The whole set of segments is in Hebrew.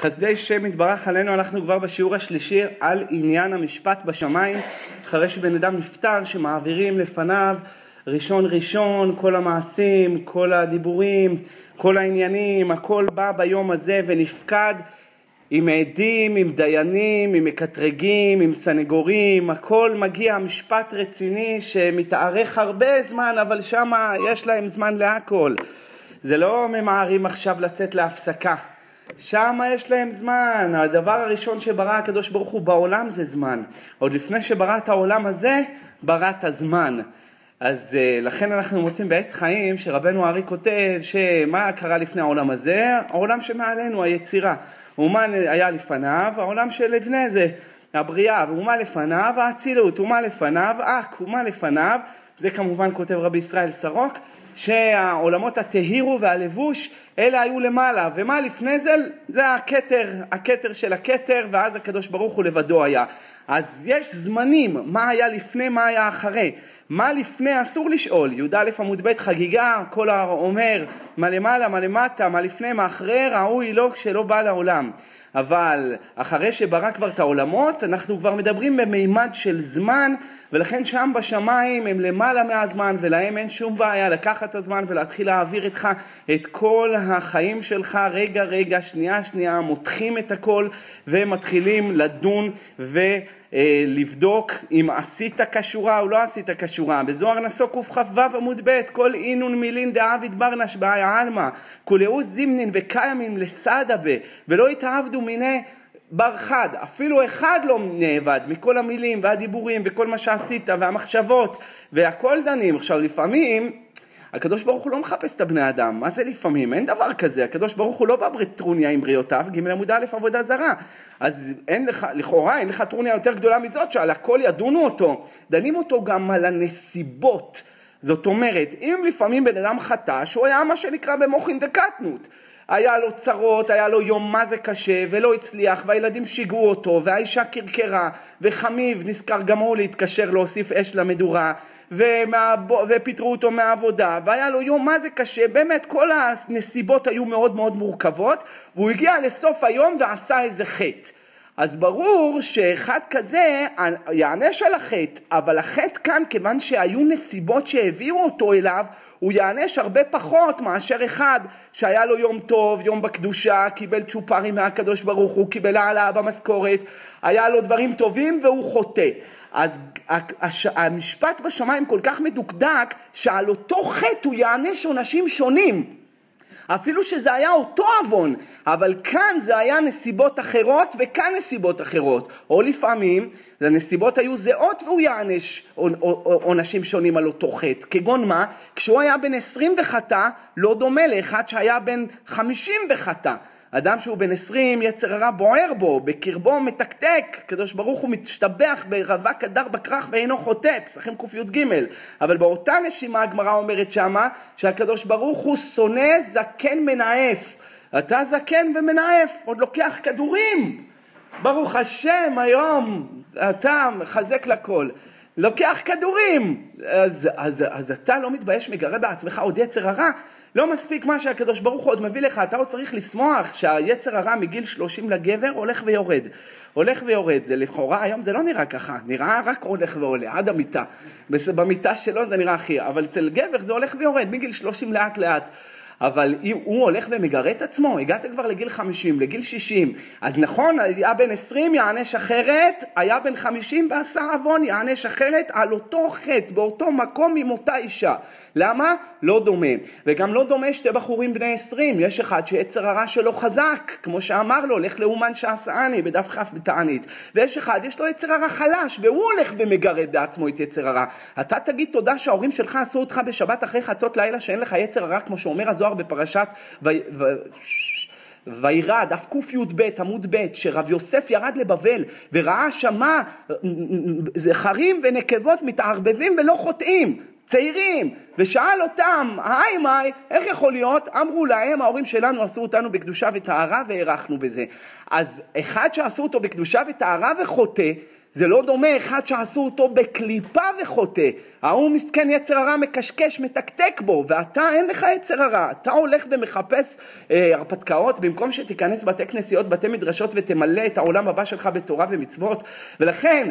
חסדי שם יתברך עלינו, אנחנו כבר בשיעור השלישי על עניין המשפט בשמיים, אחרי שבן אדם נפטר, שמעבירים לפניו ראשון ראשון, כל המעשים, כל הדיבורים, כל העניינים, הכל בא ביום הזה ונפקד עם עדים, עם דיינים, עם מקטרגים, עם סנגורים, הכל מגיע משפט רציני שמתארך הרבה זמן, אבל שמה יש להם זמן להכל. זה לא ממהרים עכשיו לצאת להפסקה. שם יש להם זמן, הדבר הראשון שברא הקדוש ברוך הוא בעולם זה זמן. עוד לפני שברא את העולם הזה, ברא את הזמן. אז uh, לכן אנחנו מוצאים בעץ חיים שרבנו ארי כותב שמה קרה לפני העולם הזה? העולם שמעלינו, היצירה. ומה היה לפניו? העולם שלפני זה, הבריאה, ומה לפניו? האצילות, ומה לפניו? אק, ומה לפניו? זה כמובן כותב רבי ישראל סרוק, שהעולמות התהירו והלבוש אלה היו למעלה, ומה לפני זה? זה הכתר, הכתר של הכתר, ואז הקדוש ברוך הוא לבדו היה. אז יש זמנים, מה היה לפני, מה היה אחרי. מה לפני אסור לשאול, י"א עמוד ב' חגיגה, כל האומר מה למעלה, מה למטה, מה לפני, מה אחרי, ראוי לו כשלא בא לעולם. אבל אחרי שברא כבר את העולמות, אנחנו כבר מדברים במימד של זמן, ולכן שם בשמיים הם למעלה מהזמן, ולהם אין שום בעיה לקחת את הזמן ולהתחיל להעביר איתך את כל החיים שלך, רגע רגע, שנייה שנייה, מותחים את הכל ומתחילים לדון ו... לבדוק אם עשית כשורה או לא עשית כשורה. בזוהר נסו קכ"ו עמוד ב' כל אינון מילין דעביד ברנש באי עלמא כולאו זימנין וקיימין לסעדה ב ולא התאהבדו מיני בר חד, אפילו אחד לא נאבד מכל המילים והדיבורים וכל מה שעשית והמחשבות והכל דנים. עכשיו לפעמים הקדוש ברוך הוא לא מחפש את הבני אדם, מה זה לפעמים? אין דבר כזה, הקדוש ברוך הוא לא בא בטרוניה עם בריאותיו, ג' עמוד א' עבודה זרה. אז אין לך, לכאורה אין לך טרוניה יותר גדולה מזאת שעל הכל ידונו אותו, דנים אותו גם על הנסיבות. זאת אומרת, אם לפעמים בן אדם חטא, שהוא היה מה שנקרא במוחין דקטנות. היה לו צרות, היה לו יום מה זה קשה, ולא הצליח, והילדים שיגעו אותו, והאישה קרקרה, וחמיב נזכר גם הוא להתקשר להוסיף אש למדורה, ופיטרו אותו מהעבודה, והיה לו יום מה זה קשה, באמת כל הנסיבות היו מאוד מאוד מורכבות, והוא הגיע לסוף היום ועשה איזה חטא. אז ברור שאחד כזה יענש על החטא, אבל החטא כאן, כיוון שהיו נסיבות שהביאו אותו אליו, הוא יענש הרבה פחות מאשר אחד שהיה לו יום טוב, יום בקדושה, קיבל צ'ופרים מהקדוש ברוך הוא, קיבל העלאה במשכורת, היה לו דברים טובים והוא חוטא. אז המשפט בשמיים כל כך מדוקדק שעל אותו חטא הוא יענש עונשים שונים. אפילו שזה היה אותו עוון, אבל כאן זה היה נסיבות אחרות וכאן נסיבות אחרות. או לפעמים הנסיבות היו זהות והוא יענש עונשים שונים על אותו חטא. כגון מה? כשהוא היה בן עשרים וחטא לא דומה לאחד שהיה בן חמישים וחטא. אדם שהוא בן עשרים, יצר הרע בוער בו, בקרבו מתקתק, קדוש ברוך הוא משתבח ברווק הדר בכרך ואינו חוטא, פסחים קי"ג. אבל באותה נשימה הגמרא אומרת שמה, שהקדוש ברוך הוא שונא זקן מנאף. אתה זקן ומנאף, עוד לוקח כדורים. ברוך השם היום, אתה מחזק לכל. לוקח כדורים. אז, אז, אז אתה לא מתבייש, מגרה בעצמך עוד יצר הרע? לא מספיק מה שהקדוש ברוך הוא עוד מביא לך, אתה עוד צריך לשמוח שהיצר הרע מגיל 30 לגבר הולך ויורד. הולך ויורד, זה לכאורה היום זה לא נראה ככה, נראה רק הולך ועולה עד המיטה. במיטה שלו זה נראה הכי, אבל אצל גבר זה הולך ויורד, מגיל 30 לאט לאט. אבל אם הוא הולך ומגרה את עצמו, הגעת כבר לגיל 50, לגיל 60, אז נכון, היה בן 20 יענש אחרת, היה בן 50 ועשה עוון יענש אחרת על אותו חטא, באותו מקום עם אותה אישה. למה? לא דומה. וגם לא דומה שתי בחורים בני 20, יש אחד שיצר הרע שלו חזק, כמו שאמר לו, לך לאומן שעשני בדף כ' בתענית, ויש אחד, יש לו יצר הרע חלש, והוא הולך ומגרה בעצמו את יצר הרע. אתה תגיד תודה שההורים שלך עשו אותך בשבת אחרי חצות לילה שאין לך יצר הרע, כמו שאומר הזוהר הזוהר בפרשת וירא, דף קי"ב עמוד ב', שרב יוסף ירד לבבל וראה שמה זכרים ונקבות מתערבבים ולא חוטאים, צעירים, ושאל אותם, היי מאי, איך יכול להיות? אמרו להם, ההורים שלנו עשו אותנו בקדושה וטהרה והארכנו בזה. אז אחד שעשו אותו בקדושה וטהרה וחוטא, זה לא דומה אחד שעשו אותו בקליפה וחוטא. ההוא מסכן יצר הרע מקשקש, מתקתק בו, ואתה אין לך יצר הרע. אתה הולך ומחפש אה, הרפתקאות במקום שתיכנס בתי כנסיות, בתי מדרשות ותמלא את העולם הבא שלך בתורה ומצוות. ולכן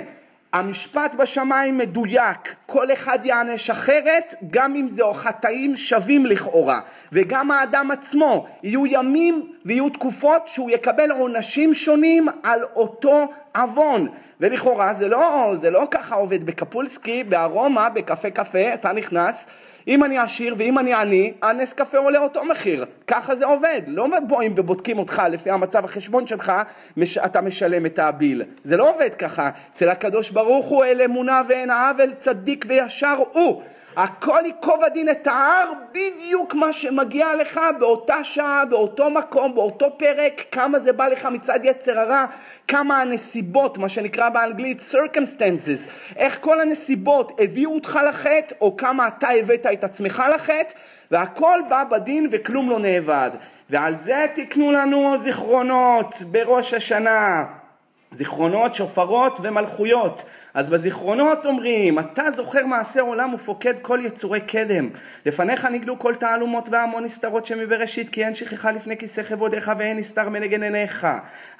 המשפט בשמיים מדויק, כל אחד יענש אחרת, גם אם זהו חטאים שווים לכאורה, וגם האדם עצמו, יהיו ימים ויהיו תקופות שהוא יקבל עונשים שונים על אותו עוון, ולכאורה זה לא, זה לא ככה עובד בקפולסקי, בארומה, בקפה קפה, אתה נכנס אם אני עשיר ואם אני עני, הנס קפה עולה אותו מחיר. ככה זה עובד. לא באים ובודקים אותך לפי המצב החשבון שלך, מש, אתה משלם את הביל. זה לא עובד ככה. אצל הקדוש ברוך הוא אל אמונה ואין עוול, צדיק וישר הוא. הכל ייקוב הדין את ההר, בדיוק מה שמגיע לך באותה שעה, באותו מקום, באותו פרק, כמה זה בא לך מצד יצר הרע, כמה הנסיבות, מה שנקרא באנגלית circumstances, איך כל הנסיבות הביאו אותך לחטא, או כמה אתה הבאת את עצמך לחטא, והכל בא בדין וכלום לא נאבד. ועל זה תקנו לנו זיכרונות בראש השנה. זיכרונות, שופרות ומלכויות. אז בזיכרונות אומרים, אתה זוכר מעשה עולם ופוקד כל יצורי קדם. לפניך נגלו כל תעלומות והמון נסתרות שמבראשית, כי אין שכחה לפני כיסא כבודיך ואין נסתר מנגן עיניך.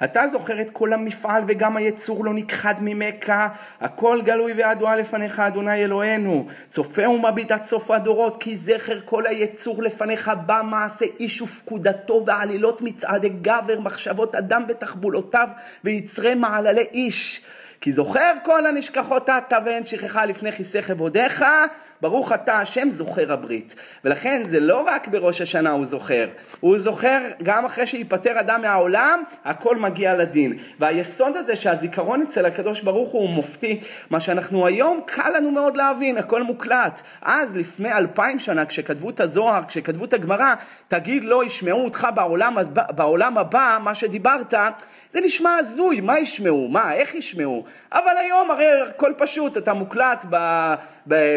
אתה זוכר את כל המפעל וגם היצור לא נכחד ממך, הכל גלוי וידוע לפניך, אדוני אלוהינו. צופה ומביט עד סוף הדורות, כי זכר כל היצור לפניך בא מעשה איש ופקודתו ועלילות מצעדי גבר, מחשבות אדם בתחבולותיו ויצרי מעללי איש. כי זוכר כל הנשכחות אתה ואין שכחה לפני כיסא כבודיך, ברוך אתה השם זוכר הברית. ולכן זה לא רק בראש השנה הוא זוכר, הוא זוכר גם אחרי שייפטר אדם מהעולם, הכל מגיע לדין. והיסוד הזה שהזיכרון אצל הקדוש ברוך הוא מופתי, מה שאנחנו היום קל לנו מאוד להבין, הכל מוקלט. אז לפני אלפיים שנה כשכתבו את הזוהר, כשכתבו את הגמרא, תגיד לא ישמעו אותך בעולם, בעולם הבא, מה שדיברת, זה נשמע הזוי, מה ישמעו? מה, איך ישמעו? אבל היום הרי הכל פשוט, אתה מוקלט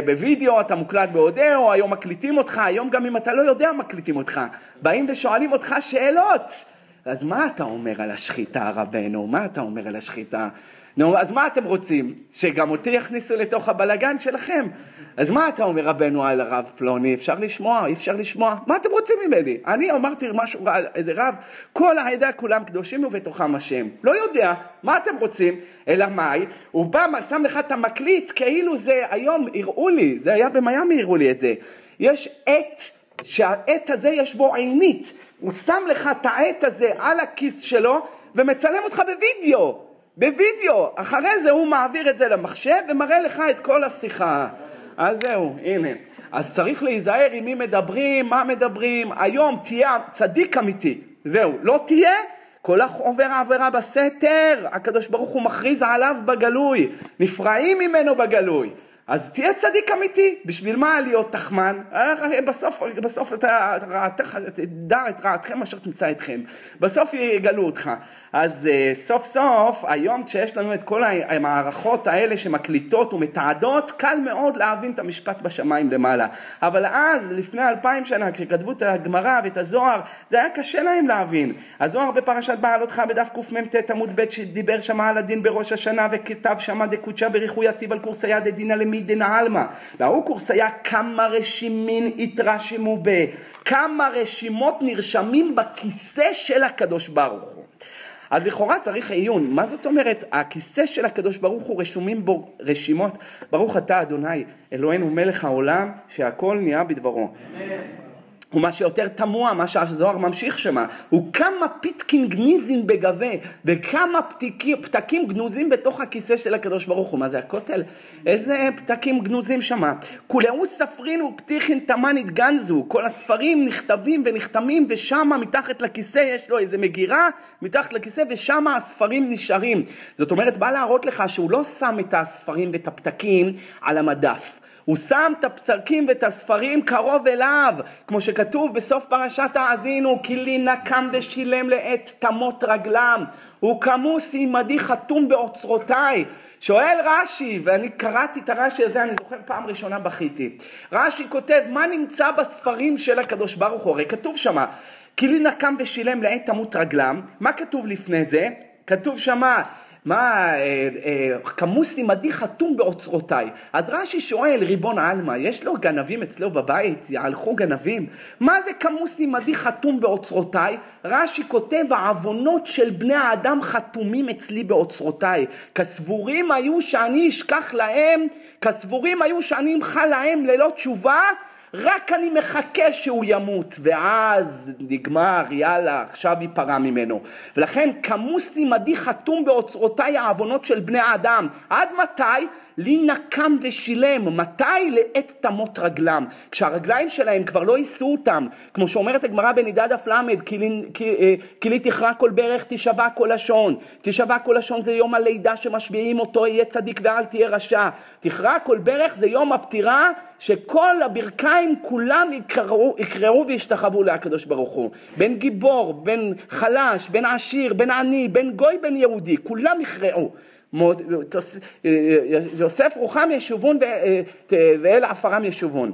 בווידאו, אתה מוקלט באודאו, היום מקליטים אותך, היום גם אם אתה לא יודע מקליטים אותך. באים ושואלים אותך שאלות. אז מה אתה אומר על השחיטה, רבנו? מה אתה אומר על השחיטה? נו, אז מה אתם רוצים? שגם אותי יכניסו לתוך הבלגן שלכם? אז מה אתה אומר רבנו על הרב פלוני? אפשר לשמוע? אי אפשר לשמוע? מה אתם רוצים ממני? אני אמרתי משהו על איזה רב, כל העדה כולם קדושים ובתוכם השם. לא יודע, מה אתם רוצים? אלא מאי? הוא בא, שם לך את המקליט כאילו זה, היום הראו לי, זה היה במיאמי הראו לי את זה. יש עט, שהעט הזה יש בו עינית. הוא שם לך את העט הזה על הכיס שלו ומצלם אותך בווידאו. בווידאו. אחרי זה הוא מעביר את זה למחשב ומראה לך את כל השיחה. אז זהו, הנה. אז צריך להיזהר עם מי מדברים, מה מדברים. היום תהיה צדיק אמיתי. זהו, לא תהיה, כל עובר העבירה בסתר, הקדוש ברוך הוא מכריז עליו בגלוי, נפרעים ממנו בגלוי. אז תהיה צדיק אמיתי, בשביל מה להיות תחמן? בסוף, בסוף אתה, רעתך, תדע את רעתכם אשר תמצא אתכם, בסוף יגלו אותך. אז uh, סוף סוף, היום כשיש לנו את כל המערכות האלה שמקליטות ומתעדות, קל מאוד להבין את המשפט בשמיים למעלה. אבל אז, לפני אלפיים שנה, כשכתבו את הגמרא ואת הזוהר, זה היה קשה להם להבין. הזוהר בפרשת בעלותך בדף קמ"ט עמוד ב' שדיבר שמה על הדין בראש השנה וכתב שמה דקודשה בריחויתיו על קורסיה דדינא למי דנא עלמא. וההוא קורסיה כמה רשימין התרשמו ב... כמה רשימות נרשמים בכיסא של הקדוש ברוך הוא. אז לכאורה צריך עיון. מה זאת אומרת? הכיסא של הקדוש ברוך הוא רשומים בו רשימות. ברוך אתה אדוני אלוהינו מלך העולם שהכל נהיה בדברו. Amen. ומה שיותר תמוה, מה שהזוהר ממשיך שמה, הוא כמה פיתקין גניזין בגבה, וכמה פתקים, פתקים גנוזים בתוך הכיסא של הקדוש ברוך הוא. מה זה הכותל? איזה פתקים גנוזים שמה? כולאו ספרין ופתיחין תמנית גנזו, כל הספרים נכתבים ונחתמים, ושמה מתחת לכיסא יש לו איזה מגירה, מתחת לכיסא, ושמה הספרים נשארים. זאת אומרת, בא להראות לך שהוא לא שם את הספרים ואת הפתקים על המדף. הוא שם את הפסקים ואת הספרים קרוב אליו, כמו שכתוב בסוף פרשת האזינו, כי לי נקם ושילם לעת תמות רגלם, וכמוס עמדי חתום באוצרותיי. שואל רש"י, ואני קראתי את הרש"י הזה, אני זוכר פעם ראשונה בכיתי. רש"י כותב, מה נמצא בספרים של הקדוש ברוך הוא? הרי כתוב שמה, כי לי נקם ושילם לעת תמות רגלם, מה כתוב לפני זה? כתוב שמה, מה, אה, אה, כמוס עמדי חתום באוצרותיי. אז רש"י שואל, ריבון עלמא, יש לו גנבים אצלו בבית? יהלכו גנבים? מה זה כמוס עמדי חתום באוצרותיי? רש"י כותב, העוונות של בני האדם חתומים אצלי באוצרותיי. כסבורים היו שאני אשכח להם, כסבורים היו שאני אמחל להם ללא תשובה, רק אני מחכה שהוא ימות, ואז נגמר, יאללה, עכשיו ייפרע ממנו. ולכן כמוס עמדי חתום באוצרותיי העוונות של בני האדם. עד מתי? לי נקם ושילם, מתי? לעת תמות רגלם. כשהרגליים שלהם כבר לא יישאו אותם, כמו שאומרת הגמרא בנידד דף ל', כי לי תכרע כל ברך, תשבע כל לשון. תשבע כל לשון זה יום הלידה שמשביעים אותו, יהיה צדיק ואל תהיה רשע. תכרע כל ברך זה יום הפטירה, שכל הברכיים כולם יקראו, יקראו וישתחוו להקדוש ברוך הוא. בין גיבור, בין חלש, בין עשיר, בין עני, בין גוי, בין יהודי, כולם יכרעו. יוסף רוחם ישובון ואל עפרם ישובון.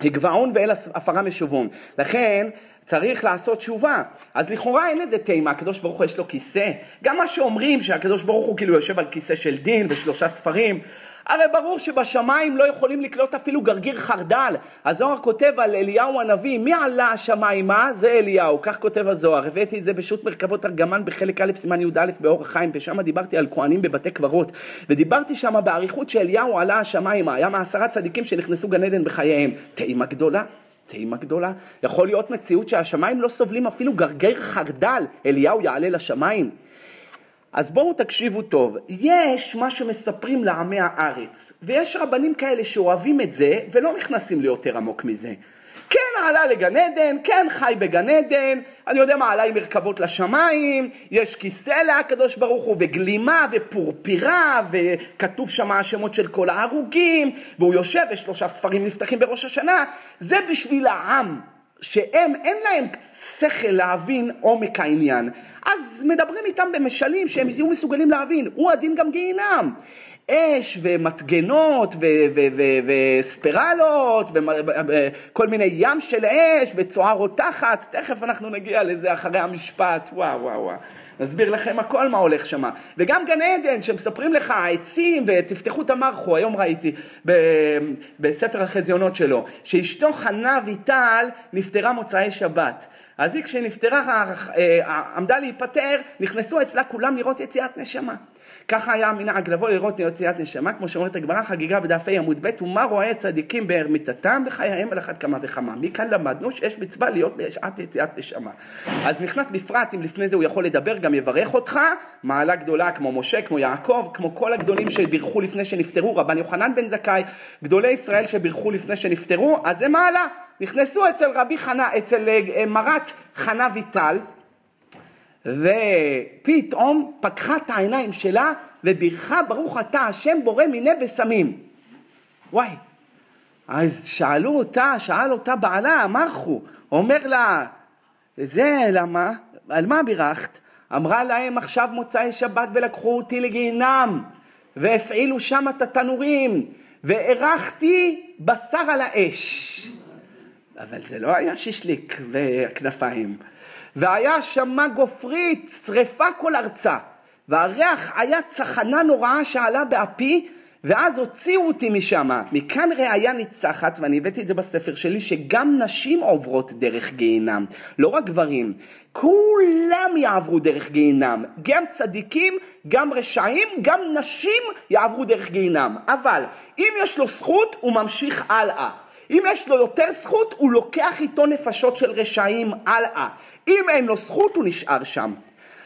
הגבעון ואל עפרם ישובון. לכן צריך לעשות תשובה. אז לכאורה אין לזה תימה, הקדוש ברוך הוא יש לו כיסא. גם מה שאומרים שהקדוש ברוך הוא כאילו יושב על כיסא של דין ושלושה ספרים, הרי ברור שבשמיים לא יכולים לקלוט אפילו גרגיר חרדל. הזוהר כותב על אליהו הנביא, מי עלה השמיימה? זה אליהו, כך כותב הזוהר. הבאתי את זה בשו"ת מרכבות ארגמן בחלק א' סימן י"א באור החיים, ושם דיברתי על כהנים בבתי קברות. ודיברתי שם באריכות שאליהו עלה השמיימה, היה מעשרה צדיקים שנכנסו גן עדן בחייהם. טעימה גדולה. טעימה גדולה. יכול להיות מציאות שהשמיים לא סובלים אפילו גרגר חרדל, אליהו יעלה לשמיים. אז בואו תקשיבו טוב, יש מה שמספרים לעמי הארץ, ויש רבנים כאלה שאוהבים את זה ולא נכנסים ליותר עמוק מזה. כן עלה לגן עדן, כן חי בגן עדן, אני יודע מה, עלה עם מרכבות לשמיים, יש כיסא לקדוש ברוך הוא, וגלימה, ופורפירה, וכתוב שם השמות של כל ההרוגים, והוא יושב, ושלושה ספרים נפתחים בראש השנה, זה בשביל העם, שהם, אין להם שכל להבין עומק העניין. אז מדברים איתם במשלים שהם יהיו מסוגלים להבין, הוא הדין גם גיהינם. אש ומטגנות וספירלות וכל מיני ים של אש וצואה רותחת, תכף אנחנו נגיע לזה אחרי המשפט, וואו וואו וואו. נסביר לכם הכל מה הולך שם. וגם גן עדן, שמספרים לך העצים, ותפתחו את המרחו, היום ראיתי בספר החזיונות שלו, שאשתו חנה ויטל נפטרה מוצאי שבת. אז היא כשהיא נפטרה, אה, עמדה להיפטר, נכנסו אצלה כולם לראות יציאת נשמה. ככה היה המנהג לבוא לראות יציאת נשמה, כמו שאומרת הגמרא, חגיגה בדף ה עמוד ב', ומה רואה צדיקים בארמיתתם בחייהם על אחת כמה וכמה. מכאן למדנו שיש מצווה להיות בשעת יציאת נשמה. אז נכנס בפרט, אם לפני זה הוא יכול לדבר, גם יברך אותך, מעלה גדולה כמו משה, כמו יעקב, כמו כל הגדולים שבירכו לפני שנפטרו, רבן יוחנן בן זכאי, גדולי ישראל שבירכו לפני שנפטרו, אז זה מעלה. נכנסו אצל רבי חנה, אצל אה, מרת חנה ויטל, ופתאום פקחה את העיניים שלה ובירכה ברוך אתה השם בורא מיני בשמים. וואי, אז שאלו אותה, שאל אותה בעלה, מרחו, אומר לה, זה למה? על מה בירכת? אמרה להם עכשיו מוצאי שבת ולקחו אותי לגיהינם והפעילו שם את התנורים והרחתי בשר על האש. אבל זה לא היה שישליק וכנפיים. והיה שמה גופרית, שרפה כל ארצה. והריח היה צחנה נוראה שעלה באפי, ואז הוציאו אותי משם. מכאן ראיה ניצחת, ואני הבאתי את זה בספר שלי, שגם נשים עוברות דרך גיהינם, לא רק גברים. כולם יעברו דרך גיהינם, גם צדיקים, גם רשעים, גם נשים יעברו דרך גיהינם. אבל אם יש לו זכות, הוא ממשיך הלאה. אם יש לו יותר זכות, הוא לוקח איתו נפשות של רשעים הלאה. אם אין לו זכות, הוא נשאר שם.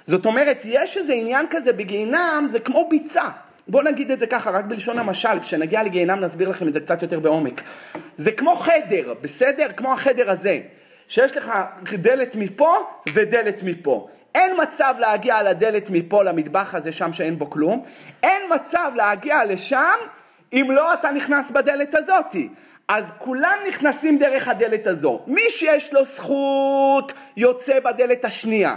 זאת אומרת, יש איזה עניין כזה בגיהינם, זה כמו ביצה. בואו נגיד את זה ככה, רק בלשון המשל, כשנגיע לגיהינם נסביר לכם את זה קצת יותר בעומק. זה כמו חדר, בסדר? כמו החדר הזה, שיש לך דלת מפה ודלת מפה. אין מצב להגיע לדלת מפה למטבח הזה שם שאין בו כלום, אין מצב להגיע לשם אם לא אתה נכנס בדלת הזאתי. אז כולם נכנסים דרך הדלת הזו. מי שיש לו זכות יוצא בדלת השנייה.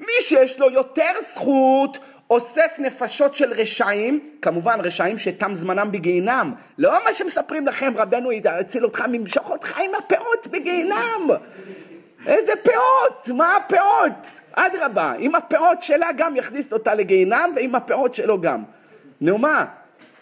מי שיש לו יותר זכות אוסף נפשות של רשעים, כמובן רשעים שתם זמנם בגיהינם, לא מה שמספרים לכם רבנו יציל אותך ממשוך אותך עם הפירות בגיהינם. איזה פאות? מה הפאות? אדרבה, עם הפאות שלה גם יכניס אותה לגיהינם ועם הפאות שלו גם. נו מה?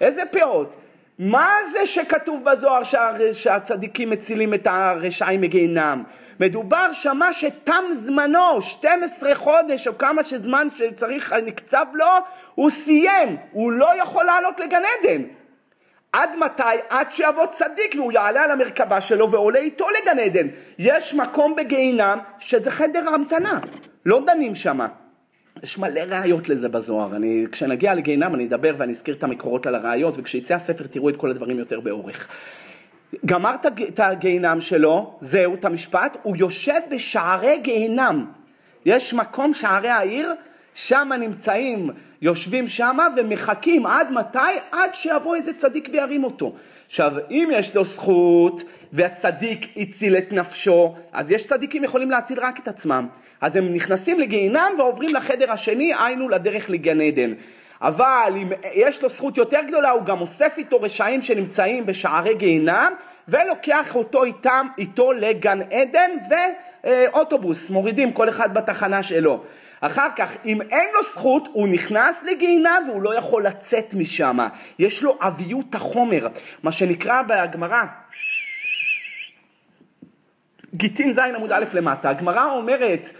איזה פאות? מה זה שכתוב בזוהר שה, שהצדיקים מצילים את הרשעים מגיהינם? מדובר שמה שתם זמנו, 12 חודש או כמה שזמן שצריך נקצב לו, הוא סיים, הוא לא יכול לעלות לגן עדן. עד מתי? עד שיבוא צדיק והוא יעלה על המרכבה שלו ועולה איתו לגן עדן. יש מקום בגיהינם שזה חדר המתנה, לא דנים שמה. יש מלא ראיות לזה בזוהר, אני, כשנגיע לגיהינם אני אדבר ואני אזכיר את המקורות על הראיות וכשיצא הספר תראו את כל הדברים יותר באורך. גמר את הגיהינם שלו, זהו, את המשפט, הוא יושב בשערי גיהינם. יש מקום, שערי העיר, שם נמצאים, יושבים שם ומחכים עד מתי? עד שיבוא איזה צדיק וירים אותו. עכשיו, אם יש לו זכות והצדיק הציל את נפשו, אז יש צדיקים יכולים להציל רק את עצמם. אז הם נכנסים לגיהינם ועוברים לחדר השני, היינו לדרך לגן עדן. אבל אם יש לו זכות יותר גדולה, הוא גם אוסף איתו רשעים שנמצאים בשערי גיהינם, ולוקח אותו איתם, איתו לגן עדן, ואוטובוס, מורידים כל אחד בתחנה שלו. אחר כך, אם אין לו זכות, הוא נכנס לגיהינם והוא לא יכול לצאת משם. יש לו אביות החומר, מה שנקרא בגמרא, גיטין ז' עמוד א' למטה, הגמרא אומרת,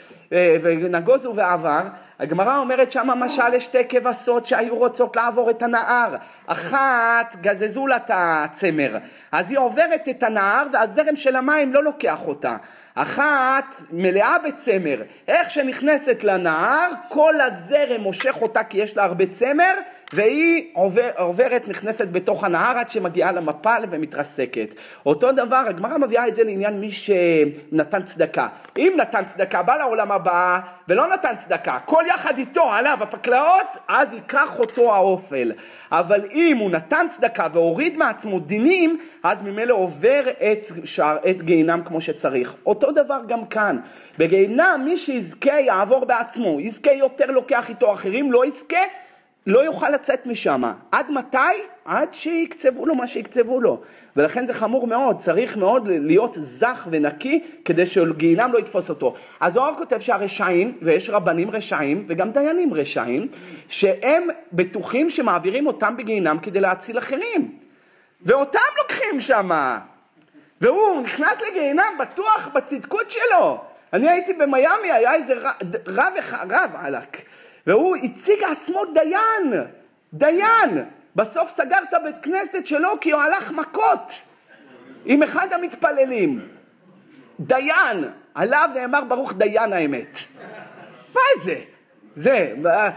ונגוזו ועבר, הגמרא אומרת שמה משל לשתי כבשות שהיו רוצות לעבור את הנהר. אחת גזזו לה את הצמר, אז היא עוברת את הנהר והזרם של המים לא לוקח אותה. אחת מלאה בצמר, איך שנכנסת לנהר כל הזרם מושך אותה כי יש לה הרבה צמר והיא עובר, עוברת, נכנסת בתוך הנהר עד שמגיעה למפל ומתרסקת. אותו דבר, הגמרא מביאה את זה לעניין מי שנתן צדקה. אם נתן צדקה, בא לעולם הבא ולא נתן צדקה, כל יחד איתו עליו הפקלאות, אז ייקח אותו האופל. אבל אם הוא נתן צדקה והוריד מעצמו דינים, אז ממילא עובר את, שער, את גיהינם כמו שצריך. אותו דבר גם כאן. בגיהינם מי שיזכה יעבור בעצמו, יזכה יותר לוקח איתו אחרים, לא יזכה לא יוכל לצאת משם. עד מתי? עד שיקצבו לו מה שיקצבו לו. ולכן זה חמור מאוד, צריך מאוד להיות זך ונקי כדי שגיהינם לא יתפוס אותו. הזוהר כותב שהרשעים, ויש רבנים רשעים וגם דיינים רשעים, שהם בטוחים שמעבירים אותם בגיהינם כדי להציל אחרים. ואותם לוקחים שם. והוא נכנס לגיהינם בטוח בצדקות שלו. אני הייתי במיאמי, היה איזה רב, רב, רב עלק. והוא הציג עצמו דיין, דיין. בסוף סגר את הבית כנסת שלו כי הוא הלך מכות עם אחד המתפללים. דיין, עליו נאמר ברוך דיין האמת. מה זה? זה,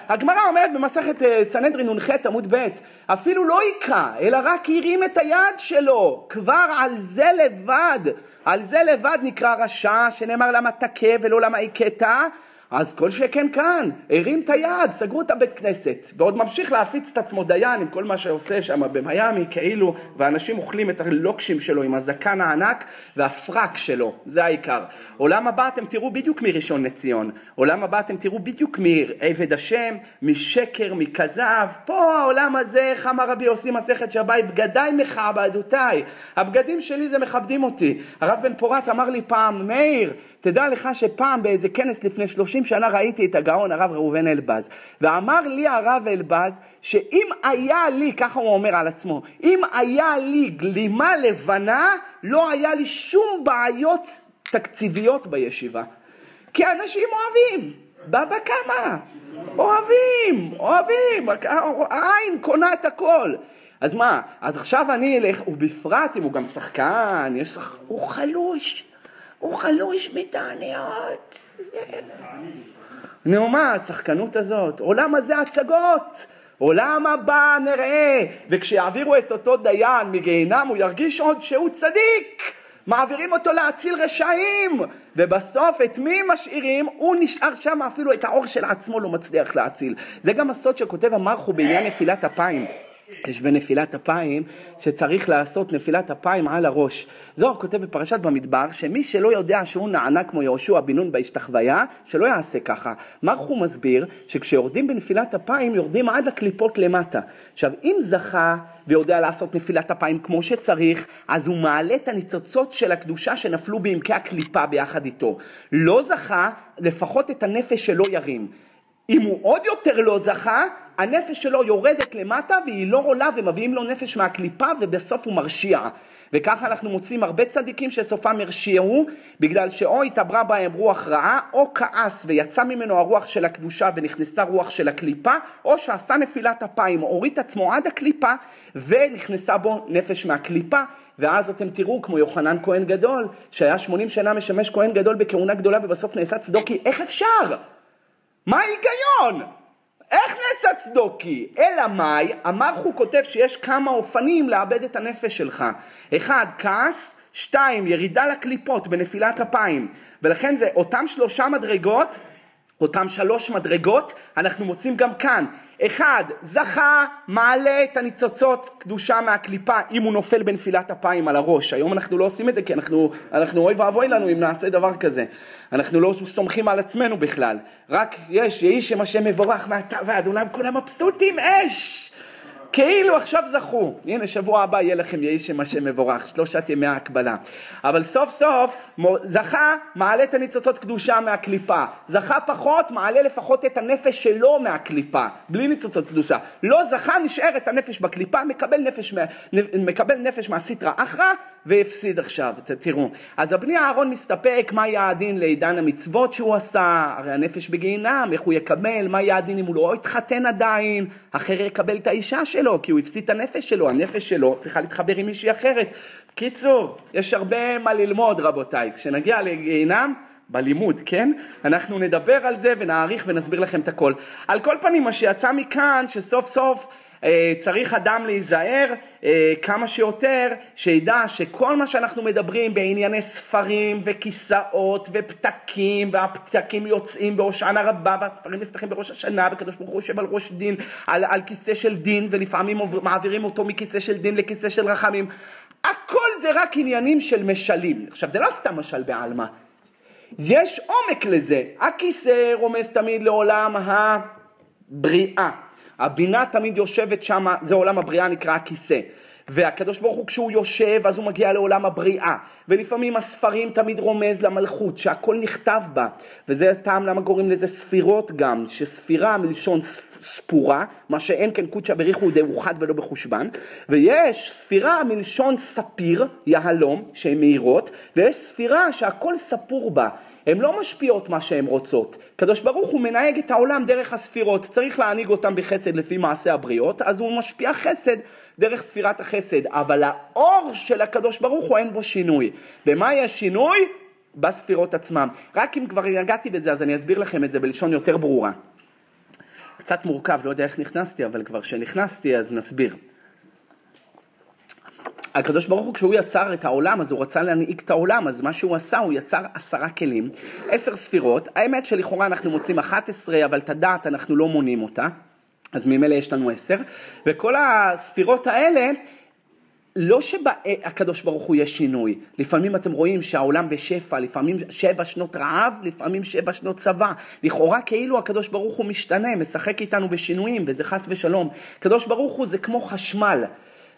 הגמרא אומרת במסכת אה, סנהדרין נ"ח עמוד ב', אפילו לא היכה, אלא רק הרים את היד שלו, כבר על זה לבד, על זה לבד נקרא רשע, שנאמר למה תכה ולא למה הכית, אז כל שכן כאן, הרים את היד, סגרו את הבית כנסת, ועוד ממשיך להפיץ את עצמו דיין עם כל מה שעושה שם במיאמי, כאילו, ואנשים אוכלים את הלוקשים שלו עם הזקן הענק והפרק שלו, זה העיקר. עולם הבא אתם תראו בדיוק מראשון לציון, עולם הבא אתם תראו בדיוק מעבד השם, משקר, מכזב, פה העולם הזה, איך אמר רבי יוסי מסכת שבי, בגדיי מכבדותיי, הבגדים שלי זה מכבדים אותי. הרב בן פורת אמר לי פעם, מאיר, תדע לך שפעם באיזה כנס לפני 30 שנה ראיתי את הגאון הרב ראובן אלבז, ואמר לי הרב אלבז שאם היה לי, ככה הוא אומר על עצמו, אם היה לי גלימה לבנה, לא היה לי שום בעיות תקציביות בישיבה. כי אנשים אוהבים, בבא קמא, אוהבים, אוהבים, העין קונה את הכל. אז מה, אז עכשיו אני אלך, ובפרט אם הוא גם שחקן, יש שח... הוא חלוש. הוא חלוש מתעניות. נו מה, השחקנות הזאת? עולם הזה הצגות. עולם הבא נראה, וכשיעבירו את אותו דיין מגיהינם הוא ירגיש עוד שהוא צדיק. מעבירים אותו להציל רשעים, ובסוף את מי משאירים? הוא נשאר שם, אפילו את האור של עצמו לא מצליח להציל. זה גם הסוד שכותב המרחו בעניין נפילת אפיים. יש בנפילת אפיים שצריך לעשות נפילת אפיים על הראש. זוהר כותב בפרשת במדבר שמי שלא יודע שהוא נענה כמו יהושע בן נון בהשתחוויה, שלא יעשה ככה. מרח הוא מסביר שכשיורדים בנפילת אפיים יורדים עד הקליפות למטה. עכשיו אם זכה ויודע לעשות נפילת אפיים כמו שצריך, אז הוא מעלה את הניצוצות של הקדושה שנפלו בעמקי הקליפה ביחד איתו. לא זכה, לפחות את הנפש שלו ירים. אם הוא עוד יותר לא זכה, הנפש שלו יורדת למטה והיא לא עולה ומביאים לו נפש מהקליפה ובסוף הוא מרשיע. וככה אנחנו מוצאים הרבה צדיקים שסופם הרשיעו בגלל שאו התעברה בהם רוח רעה או כעס ויצא ממנו הרוח של הקדושה ונכנסה רוח של הקליפה או שעשה נפילת אפיים, הוריד עצמו עד הקליפה ונכנסה בו נפש מהקליפה ואז אתם תראו כמו יוחנן כהן גדול שהיה 80 שנה משמש כהן גדול בכהונה גדולה ובסוף נעשה צדוקי, איך אפשר? מה ההיגיון? איך נעשה צדוקי? אלא מאי, המרח הוא כותב שיש כמה אופנים לאבד את הנפש שלך. אחד, כעס, שתיים, ירידה לקליפות בנפילת אפיים. ולכן זה אותם שלושה מדרגות, אותם שלוש מדרגות, אנחנו מוצאים גם כאן. אחד, זכה, מעלה את הניצוצות קדושה מהקליפה אם הוא נופל בנפילת אפיים על הראש. היום אנחנו לא עושים את זה כי אנחנו, אנחנו אוי ואבוי לנו אם נעשה דבר כזה. אנחנו לא סומכים על עצמנו בכלל. רק יש, יהי שם השם מבורך מעתה ועד עולם, כולם מבסוטים, אש! כאילו עכשיו זכו, הנה שבוע הבא יהיה לכם יהי שם השם מבורך, שלושת ימי ההקבלה. אבל סוף סוף זכה מעלה את הניצוצות קדושה מהקליפה, זכה פחות מעלה לפחות את הנפש שלו מהקליפה, בלי ניצוצות קדושה. לא זכה נשארת הנפש בקליפה, מקבל נפש, מקבל נפש מהסיטרא אחרא והפסיד עכשיו, תראו. אז הבני אהרון מסתפק מה יהיה הדין לעידן המצוות שהוא עשה, הרי הנפש בגיהינם, איך הוא יקבל, מה יהיה הדין אם הוא לא התחתן עדיין, אחר יקבל את האישה שלו, כי הוא הפסיד את הנפש שלו, הנפש שלו צריכה להתחבר עם מישהי אחרת. קיצור, יש הרבה מה ללמוד רבותיי, כשנגיע לגיהינם, בלימוד, כן? אנחנו נדבר על זה ונעריך ונסביר לכם את הכל. על כל פנים, מה שיצא מכאן, שסוף סוף צריך אדם להיזהר אה, כמה שיותר, שידע שכל מה שאנחנו מדברים בענייני ספרים וכיסאות ופתקים, והפתקים יוצאים בהושענא רבה והספרים נפתחים בראש השנה וקדוש ברוך הוא יושב על ראש דין, על, על כיסא של דין ולפעמים מעבירים אותו מכיסא של דין לכיסא של רחמים. הכל זה רק עניינים של משלים. עכשיו זה לא סתם משל בעלמא, יש עומק לזה. הכיסא רומז תמיד לעולם הבריאה. הבינה תמיד יושבת שם, זה עולם הבריאה נקרא הכיסא. והקדוש ברוך הוא כשהוא יושב אז הוא מגיע לעולם הבריאה. ולפעמים הספרים תמיד רומז למלכות שהכל נכתב בה. וזה הטעם למה קוראים לזה ספירות גם שספירה מלשון ספורה מה שאין כן קודשא בריך הוא דאוחד ולא בחושבן. ויש ספירה מלשון ספיר יהלום שהן מהירות ויש ספירה שהכל ספור בה הן לא משפיעות מה שהן רוצות. קדוש ברוך הוא מנהג את העולם דרך הספירות, צריך להנהיג אותם בחסד לפי מעשה הבריות, אז הוא משפיע חסד דרך ספירת החסד, אבל האור של הקדוש ברוך הוא אין בו שינוי. ומה יהיה שינוי? בספירות עצמם. רק אם כבר נגעתי בזה אז אני אסביר לכם את זה בלשון יותר ברורה. קצת מורכב, לא יודע איך נכנסתי, אבל כבר כשנכנסתי אז נסביר. הקדוש ברוך הוא כשהוא יצר את העולם אז הוא רצה להנהיג את העולם. אז מה שהוא עשה הוא יצר עשרה כלים, עשר ספירות, האמת שלכאורה אנחנו מוצאים אחת עשרה אבל את הדעת אנחנו לא מונים אותה. אז ממילא יש לנו עשר. וכל הספירות האלה לא שבקדוש ברוך הוא יש שינוי, לפעמים אתם רואים שהעולם בשפע, לפעמים שבע שנות רעב, לפעמים שבע שנות צבא, לכאורה כאילו הקדוש ברוך הוא משתנה, משחק איתנו בשינויים וזה חס ושלום, קדוש ברוך הוא זה כמו חשמל,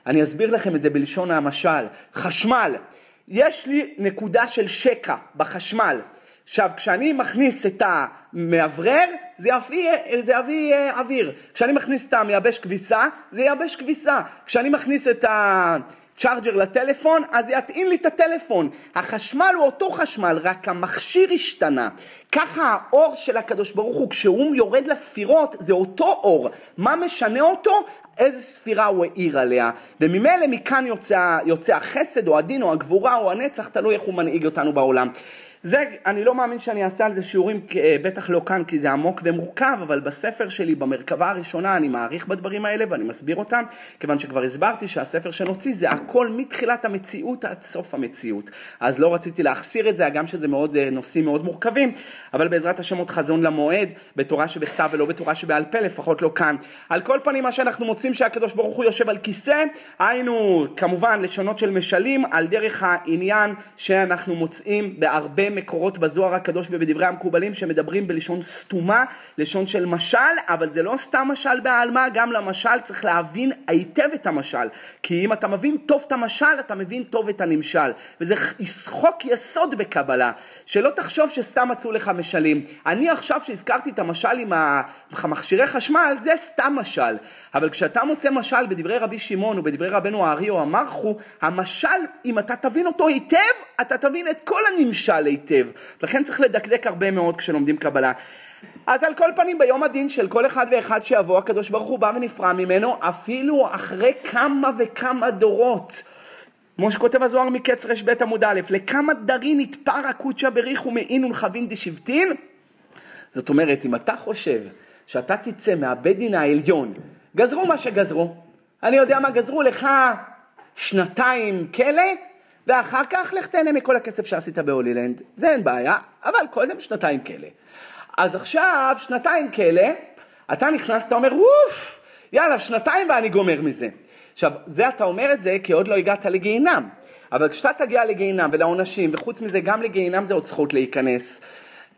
אני אסביר לכם את זה בלשון המשל. חשמל, יש לי נקודה של שקע בחשמל. עכשיו, כשאני מכניס את המאוורר, זה יביא, זה יביא אה, אוויר. כשאני מכניס את המייבש כביסה, זה ייבש כביסה. כשאני מכניס את הצ'ארג'ר לטלפון, אז זה יטעין לי את הטלפון. החשמל הוא אותו חשמל, רק המכשיר השתנה. ככה האור של הקדוש ברוך הוא, כשהוא יורד לספירות, זה אותו אור. מה משנה אותו? איזה ספירה הוא העיר עליה, וממילא מכאן יוצא, יוצא החסד או הדין או הגבורה או הנצח, תלוי איך הוא מנהיג אותנו בעולם. זה, אני לא מאמין שאני אעשה על זה שיעורים, אה, בטח לא כאן, כי זה עמוק ומורכב, אבל בספר שלי, במרכבה הראשונה, אני מעריך בדברים האלה ואני מסביר אותם, כיוון שכבר הסברתי שהספר שנוציא זה הכל מתחילת המציאות עד סוף המציאות. אז לא רציתי להחסיר את זה, הגם שזה מאוד, אה, נושאים מאוד מורכבים, אבל בעזרת השם עוד חזון למועד, בתורה שבכתב ולא בתורה שבעל פה, לפחות לא כאן. על כל פנים, מה שאנחנו מוצאים שהקדוש ברוך הוא יושב על כיסא, היינו כמובן לשונות של משלים, על דרך העניין שאנחנו מוצאים בהרבה מקורות בזוהר הקדוש ובדברי המקובלים שמדברים בלשון סתומה, לשון של משל, אבל זה לא סתם משל בעלמא, גם למשל צריך להבין היטב את המשל, כי אם אתה מבין טוב את המשל, אתה מבין טוב את הנמשל, וזה חוק יסוד בקבלה, שלא תחשוב שסתם מצאו לך משלים. אני עכשיו שהזכרתי את המשל עם המכשירי חשמל, זה סתם משל, אבל כשאתה מוצא משל בדברי רבי שמעון ובדברי רבנו הארי או המרחו, המשל, אם אתה תבין אותו היטב, אתה תבין את כל הנמשל. לכן צריך לדקדק הרבה מאוד כשלומדים קבלה. אז על כל פנים ביום הדין של כל אחד ואחד שיבוא הקדוש ברוך הוא בא ונפרע ממנו אפילו אחרי כמה וכמה דורות. כמו שכותב הזוהר מקץ רב עמוד א', לכמה דרין נתפר הקודשא בריחו מעין ולחבין דשבטין? זאת אומרת, אם אתה חושב שאתה תצא מהבית דין העליון, גזרו מה שגזרו, אני יודע מה גזרו לך שנתיים כלא, ואחר כך לך תהנה מכל הכסף שעשית בהולילנד, זה אין בעיה, אבל קודם שנתיים כלא. אז עכשיו, שנתיים כלא, אתה נכנס, אתה אומר, אוף, יאללה, שנתיים ואני גומר מזה. עכשיו, זה אתה אומר את זה כי עוד לא הגעת לגיהינם. אבל כשאתה תגיע לגיהינם ולעונשים, וחוץ מזה גם לגיהינם זה עוד זכות להיכנס.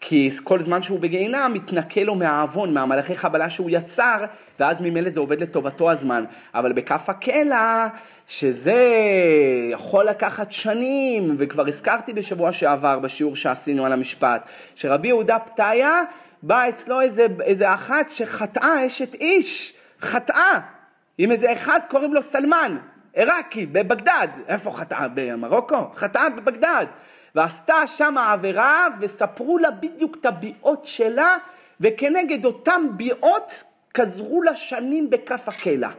כי כל זמן שהוא בגיהינם מתנקה לו מהעוון, מהמלאכי חבלה שהוא יצר, ואז ממילא זה עובד לטובתו הזמן. אבל בכף הקלע, שזה יכול לקחת שנים, וכבר הזכרתי בשבוע שעבר בשיעור שעשינו על המשפט, שרבי יהודה פתיה, בא אצלו איזה, איזה אחת שחטאה אשת איש, חטאה, עם איזה אחד קוראים לו סלמן, עיראקי, בבגדד, איפה חטאה? במרוקו? חטאה בבגדד. ועשתה שם עבירה וספרו לה בדיוק את הביעות שלה וכנגד אותן ביאות גזרו לה שנים בכף הקלע.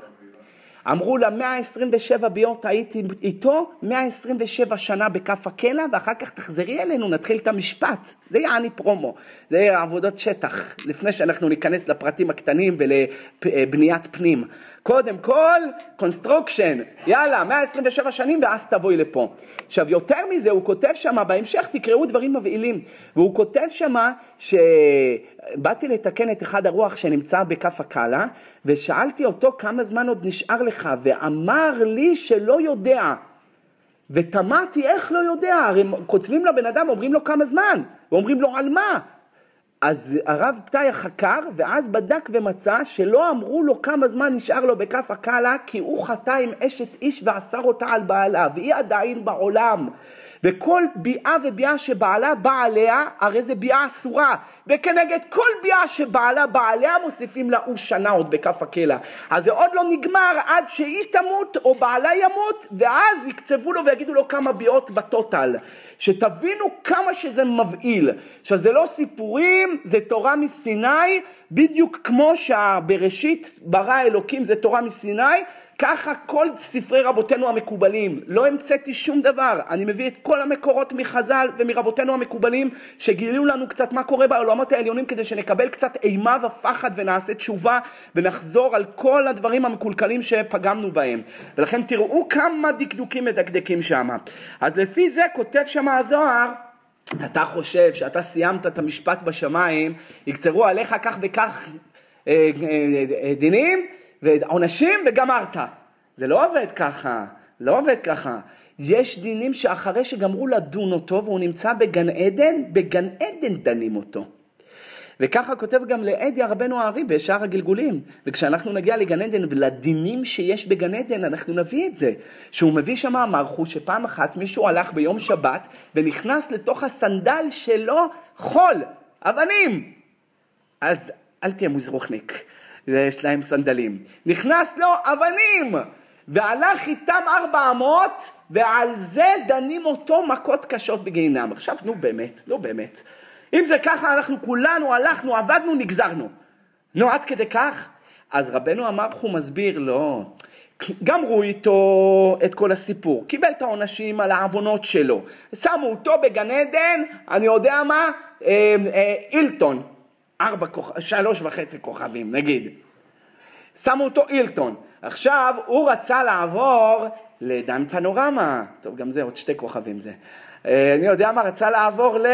אמרו לה 127 ביאות הייתי איתו, 127 שנה בכף הקלע ואחר כך תחזרי אלינו, נתחיל את המשפט. זה יעני פרומו, זה עבודות שטח, לפני שאנחנו ניכנס לפרטים הקטנים ולבניית פנים. קודם כל, construction, יאללה, 127 שנים ואז תבואי לפה. עכשיו, יותר מזה, הוא כותב שם, בהמשך תקראו דברים מבהילים, והוא כותב שם שבאתי לתקן את אחד הרוח שנמצא בכף הקלה, ושאלתי אותו כמה זמן עוד נשאר לך, ואמר לי שלא יודע. ותמהתי איך לא יודע, הרי קוצבים לבן אדם, אומרים לו כמה זמן, ואומרים לו על מה? אז הרב פתאיה חקר, ואז בדק ומצא שלא אמרו לו כמה זמן נשאר לו בכף הקלה, כי הוא חטא עם אשת איש ואסר אותה על בעלה, והיא עדיין בעולם. וכל ביאה וביאה שבעלה בא עליה, הרי זה ביאה אסורה. וכנגד כל ביאה שבעלה בא עליה, מוסיפים לה הוא שנה עוד בכף הקלע. אז זה עוד לא נגמר עד שהיא תמות או בעלה ימות, ואז יקצבו לו ויגידו לו כמה ביאות בטוטל. שתבינו כמה שזה מבהיל. עכשיו זה לא סיפורים, זה תורה מסיני, בדיוק כמו שבראשית ברא אלוקים זה תורה מסיני, ככה כל ספרי רבותינו המקובלים, לא המצאתי שום דבר, אני מביא את כל המקורות מחז"ל ומרבותינו המקובלים שגילו לנו קצת מה קורה בעולמות העליונים כדי שנקבל קצת אימה ופחד ונעשה תשובה ונחזור על כל הדברים המקולקלים שפגמנו בהם. ולכן תראו כמה דקדוקים מדקדקים שם. אז לפי זה כותב שם הזוהר אתה חושב שאתה סיימת את המשפט בשמיים, יקצרו עליך כך וכך אה, אה, אה, דינים, ועונשים וגמרת. זה לא עובד ככה, לא עובד ככה. יש דינים שאחרי שגמרו לדון אותו והוא נמצא בגן עדן, בגן עדן דנים אותו. וככה כותב גם לאדיה רבנו הארי בשאר הגלגולים. וכשאנחנו נגיע לגן עדן ולדינים שיש בגן עדן, אנחנו נביא את זה. שהוא מביא שם אמרכו שפעם אחת מישהו הלך ביום שבת ונכנס לתוך הסנדל שלו חול, אבנים. אז אל תהיה מוזרוחניק. יש להם סנדלים. נכנס לו אבנים, והלך איתם ארבע אמות, ועל זה דנים אותו מכות קשות בגיהינם. עכשיו, נו באמת, נו באמת. אם זה ככה, אנחנו כולנו הלכנו, עבדנו, נגזרנו. נו, עד כדי כך? אז רבנו אמר, הוא מסביר, לא, גמרו איתו את כל הסיפור, קיבל את העונשים על העוונות שלו, שמו אותו בגן עדן, אני יודע מה, אה, אה, אילטון, ארבע, שלוש וחצי כוכבים נגיד, שמו אותו אילטון, עכשיו הוא רצה לעבור לדן פנורמה, טוב גם זה עוד שתי כוכבים זה, אה, אני יודע מה, רצה לעבור ל...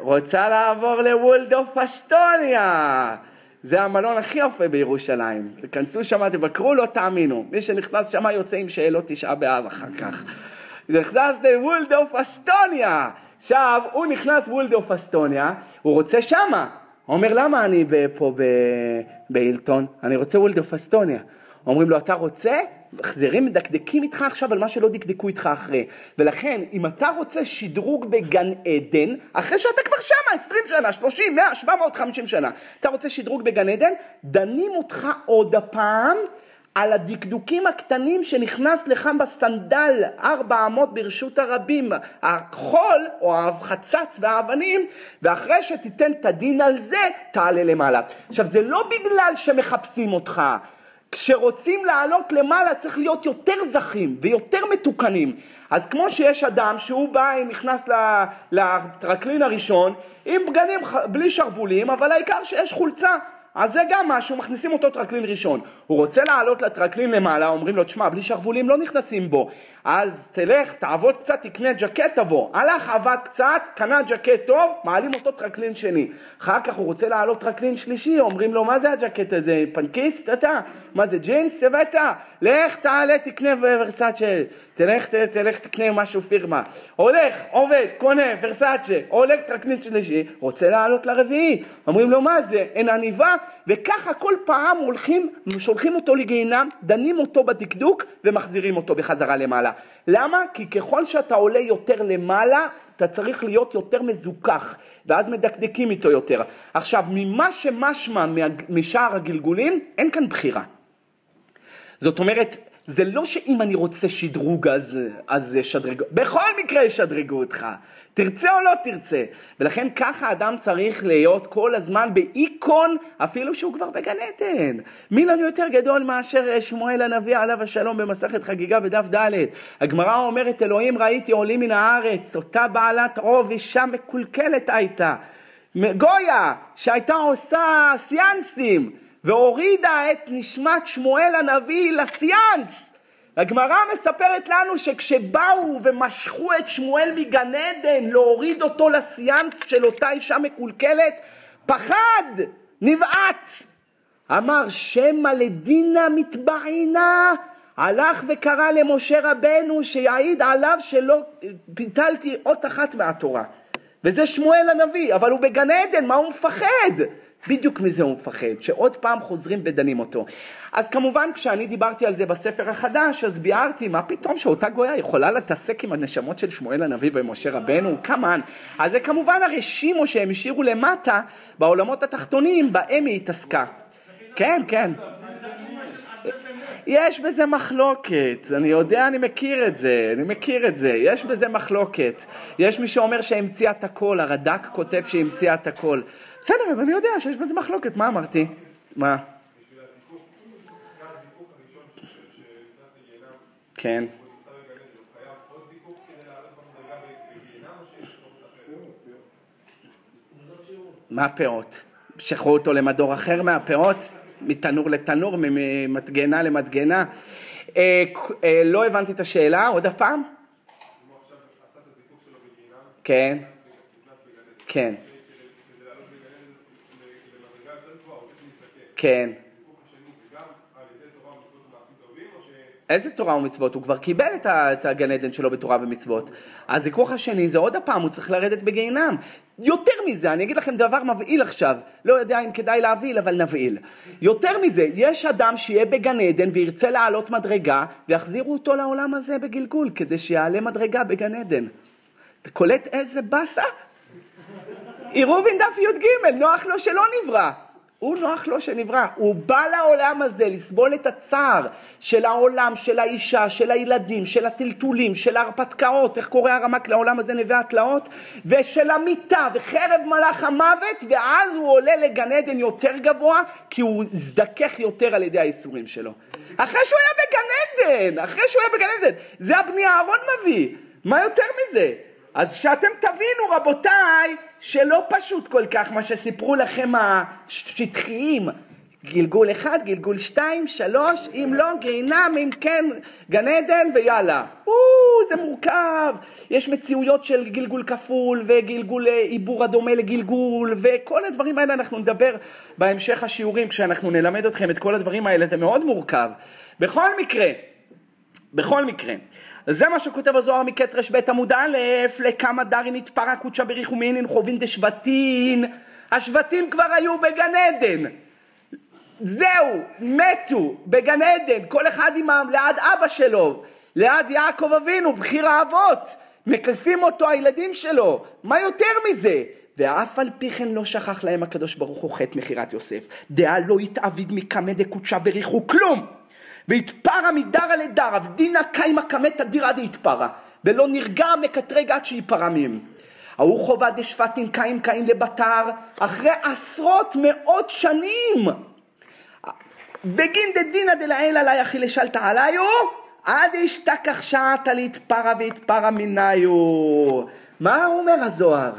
רוצה לעבור לוולדוף אסטוניה זה המלון הכי יפה בירושלים. תיכנסו שם, תבקרו, לא תאמינו. מי שנכנס שם יוצא עם שאלות תשעה באב אחר כך. נכנס לוולדוף אסטוניה. עכשיו, הוא נכנס וולדוף אסטוניה, הוא רוצה שמה. הוא אומר, למה אני פה באילטון? אני רוצה וולדוף אסטוניה. אומרים לו, אתה רוצה? מחזירים, מדקדקים איתך עכשיו על מה שלא דקדקו איתך אחרי. ולכן, אם אתה רוצה שדרוג בגן עדן, אחרי שאתה כבר שמה 20 שנה, 30, 100, 750 שנה, אתה רוצה שדרוג בגן עדן, דנים אותך עוד הפעם על הדקדוקים הקטנים שנכנס לך בסנדל ארבע אמות ברשות הרבים, החול או החצץ והאבנים, ואחרי שתיתן את הדין על זה, תעלה למעלה. עכשיו, זה לא בגלל שמחפשים אותך, כשרוצים לעלות למעלה צריך להיות יותר זכים ויותר מתוקנים. אז כמו שיש אדם שהוא בא, נכנס לטרקלין הראשון עם בגנים בלי שרוולים, אבל העיקר שיש חולצה. אז זה גם משהו, מכניסים אותו טרקלין ראשון. הוא רוצה לעלות לטרקלין למעלה, אומרים לו, תשמע, בלי שרוולים לא נכנסים בו. אז תלך, תעבוד קצת, תקנה ג'קט, תבוא. הלך, עבד קצת, קנה ג'קט טוב, מעלים אותו טרקלין שני. אחר כך הוא רוצה לעלות טרקלין שלישי, אומרים לו, מה זה הג'קט הזה? פאנקיסט אתה? מה זה ג'ינס הבאת? לך, תעלה, תקנה ורסאצ'ה. תלך, תלך, תקנה משהו פירמה. הולך, עובד, קונה, ורסאצ'ה, הולך טרקלין שלישי, רוצה לעלות לרביעי. אומרים לו, מה זה? אין עניבה? וככה כל פעם הולכים, שולחים אותו לגיהינם, דנים אותו בדקדוק ומחזירים אותו בחזרה למעלה. למה? כי ככל שאתה עולה יותר למעלה, אתה צריך להיות יותר מזוכח, ואז מדקדקים איתו יותר. עכשיו, ממה שמשמע משער הגלגולים, אין כאן בחירה. זאת אומרת, זה לא שאם אני רוצה שדרוג אז, אז ישדרגו, בכל מקרה ישדרגו אותך. תרצה או לא תרצה. ולכן ככה אדם צריך להיות כל הזמן באיקון, אפילו שהוא כבר בגן עדן. מי לנו יותר גדול מאשר שמואל הנביא עליו השלום במסכת חגיגה בדף ד'. הגמרא אומרת, אלוהים ראיתי עולים מן הארץ, אותה בעלת רוב, אישה מקולקלת הייתה. גויה, שהייתה עושה סיאנסים, והורידה את נשמת שמואל הנביא לסיאנס. הגמרא מספרת לנו שכשבאו ומשכו את שמואל מגן עדן להוריד אותו לסיאנס של אותה אישה מקולקלת, פחד, נבעט. אמר שמא לדינה מתבעינה, הלך וקרא למשה רבנו שיעיד עליו שלא פיתלתי אות אחת מהתורה. וזה שמואל הנביא, אבל הוא בגן עדן, מה הוא מפחד? בדיוק מזה הוא מפחד, שעוד פעם חוזרים ודנים אותו. אז כמובן כשאני דיברתי על זה בספר החדש, אז ביארתי מה פתאום שאותה גויה יכולה להתעסק עם הנשמות של שמואל הנביא ומשה רבנו, כמובן. אז זה כמובן הרשימו שהם השאירו למטה בעולמות התחתונים, בהם היא התעסקה. כן, כן. יש בזה מחלוקת, אני יודע, אני מכיר את זה, אני מכיר את זה, יש בזה מחלוקת. יש מי שאומר שהמציאה את הכל, הרד"ק כותב שהמציאה את הכל. בסדר, אז אני יודע שיש בזה מחלוקת, מה אמרתי? מה? כן. מה הפאות? שחררו אותו למדור אחר מהפאות? מתנור לתנור, ממדגנה למדגנה? אה, אה, לא הבנתי את השאלה, עוד הפעם? כן. כן. כן. איזה תורה ומצוות? הוא כבר קיבל את הגן עדן שלו בתורה ומצוות. הזיכוך השני זה עוד הפעם, הוא צריך לרדת בגיהינם. יותר מזה, אני אגיד לכם דבר מבהיל עכשיו, לא יודע אם כדאי להבהיל, אבל נבהיל. יותר מזה, יש אדם שיהיה בגן עדן וירצה לעלות מדרגה, ויחזירו אותו לעולם הזה בגלגול, כדי שיעלה מדרגה בגן עדן. אתה קולט איזה באסה? עירובין דף י"ג, נוח לו שלא נברא. הוא נוח לו שנברא, הוא בא לעולם הזה לסבול את הצער של העולם, של האישה, של הילדים, של הטלטולים, של ההרפתקאות, איך קורא הרמק לעולם הזה נווה התלאות, ושל המיטה וחרב מלאך המוות, ואז הוא עולה לגן עדן יותר גבוה, כי הוא הזדכך יותר על ידי האיסורים שלו. אחרי שהוא היה בגן עדן, אחרי שהוא היה בגן עדן, זה הבני אהרון מביא, מה יותר מזה? אז שאתם תבינו רבותיי, שלא פשוט כל כך מה שסיפרו לכם השטחיים. גלגול אחד, גלגול שתיים, שלוש, אם לא גיהינם, אם כן גן עדן ויאללה. או, זה מורכב. יש מציאויות של גלגול כפול וגלגול אה, עיבור הדומה לגלגול וכל הדברים האלה אנחנו נדבר בהמשך השיעורים כשאנחנו נלמד אתכם את כל הדברים האלה, זה מאוד מורכב. בכל מקרה, בכל מקרה, זה מה שכותב הזוהר מקץ רב עמוד א', לכמה דרין התפרע קודשא בריחו מיינין חובין דשבטין, השבטים כבר היו בגן עדן. זהו, מתו בגן עדן, כל אחד עם ליד אבא שלו, ליד יעקב אבינו, בחיר האבות, מקלפים אותו הילדים שלו, מה יותר מזה? ואף על פי כן לא שכח להם הקדוש ברוך הוא חטא מכירת יוסף, דעה לא יתעביד מקמא דקודשא בריחו כלום והתפרע מדרא לדרא, ודינא קיימא קמא תדירא דהתפרע, ולא נרגע מקטרג עד שיפרע מהם. ההוא חובה דשפטין קין קין לבתר, אחרי עשרות מאות שנים. בגין דדינא דלעילא לה יכיל לשלטה עליו, עד אשתכח שעתה להתפרע והתפרע מניו. מה אומר הזוהר?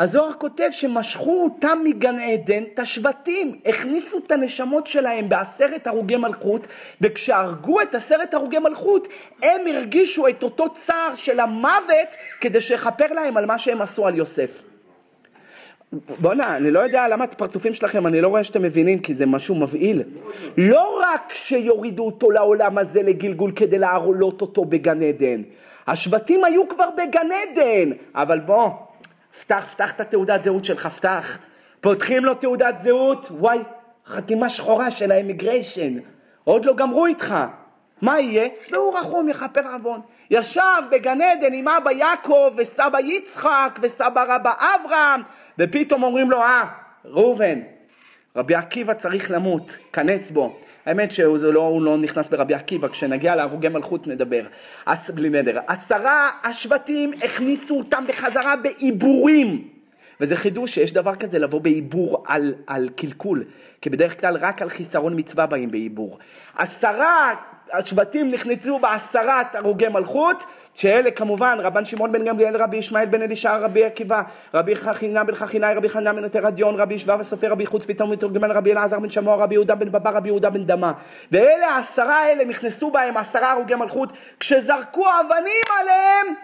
הזוהר כותב שמשכו אותם מגן עדן, את השבטים, הכניסו את הנשמות שלהם בעשרת הרוגי מלכות, וכשהרגו את עשרת הרוגי מלכות, הם הרגישו את אותו צער של המוות כדי שיכפר להם על מה שהם עשו על יוסף. בואנה, אני לא יודע למה את הפרצופים שלכם, אני לא רואה שאתם מבינים, כי זה משהו מבהיל. לא רק שיורידו אותו לעולם הזה לגלגול כדי להעלות אותו בגן עדן. השבטים היו כבר בגן עדן, אבל בוא, פתח, פתח את התעודת זהות שלך, פתח. פותחים לו תעודת זהות, וואי, חתימה שחורה של האמיגריישן. עוד לא גמרו איתך. מה יהיה? והוא רחום יכפר עוון. ישב בגן עדן עם אבא יעקב וסבא יצחק וסבא רבא אברהם, ופתאום אומרים לו, אה, ראובן, רבי עקיבא צריך למות, כנס בו. האמת שהוא לא, לא נכנס ברבי עקיבא, כשנגיע להרוגי מלכות נדבר, אס, בלי נדר. עשרה השבטים הכניסו אותם בחזרה בעיבורים. וזה חידוש שיש דבר כזה לבוא בעיבור על, על קלקול, כי בדרך כלל רק על חיסרון מצווה באים בעיבור. עשרה השבטים נכנסו בעשרת הרוגי מלכות, שאלה כמובן רבן שמעון בן גמליאל, רבי ישמעאל בן אלישע, רבי עקיבא, רבי חכינא בן חכינאי, רבי חנן בן תרדיון, רבי שבב הסופר, רבי חוץ פתאום מתורגמן, רבי אלעזר בן שמוע, רבי יהודה בן בבא, רבי יהודה בן דמה. ואלה העשרה האלה נכנסו בהם עשרה הרוגי מלכות, כשזרקו אבנים עליהם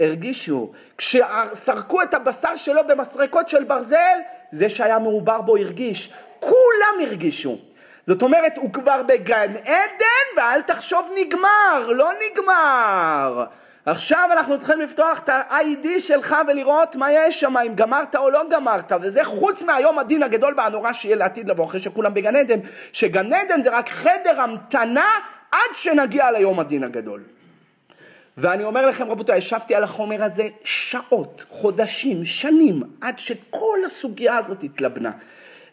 הרגישו, כשסרקו את הבשר שלו במסרקות של ברזל, זה שהיה מעובר בו הרגיש, כולם הרגישו. זאת אומרת, הוא כבר בגן עדן, ואל תחשוב נגמר, לא נגמר. עכשיו אנחנו צריכים לפתוח את ה-ID שלך ולראות מה יש שם, אם גמרת או לא גמרת, וזה חוץ מהיום הדין הגדול והנורא שיהיה לעתיד לבוא, אחרי שכולם בגן עדן, שגן עדן זה רק חדר המתנה עד שנגיע ליום הדין הגדול. ואני אומר לכם רבותיי, ישבתי על החומר הזה שעות, חודשים, שנים, עד שכל הסוגיה הזאת התלבנה.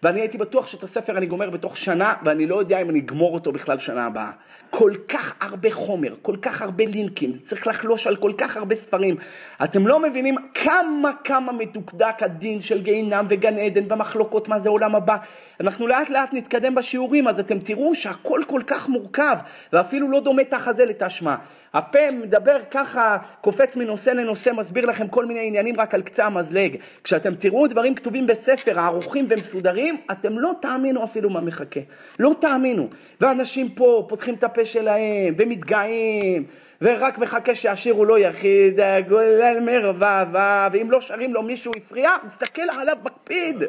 ואני הייתי בטוח שאת הספר אני גומר בתוך שנה, ואני לא יודע אם אני אגמור אותו בכלל שנה הבאה. כל כך הרבה חומר, כל כך הרבה לינקים, זה צריך לחלוש על כל כך הרבה ספרים. אתם לא מבינים כמה כמה מדוקדק הדין של גיהינם וגן עדן והמחלוקות מה זה עולם הבא. אנחנו לאט לאט נתקדם בשיעורים, אז אתם תראו שהכל כל כך מורכב, ואפילו לא דומה תח הזה לתשמע. הפה מדבר ככה, קופץ מנושא לנושא, מסביר לכם כל מיני עניינים רק על קצה המזלג. כשאתם תראו דברים כתובים בספר, ערוכים ומסודרים, אתם לא תאמינו אפילו מה מחכה. לא תאמינו. ואנשים פה פותחים את הפה שלהם, ומתגאים, ורק מחכה שהשיר הוא לא יחיד, גולל מרבבה, ואם לא שרים לו מישהו הפריע, מסתכל עליו, מקפיד.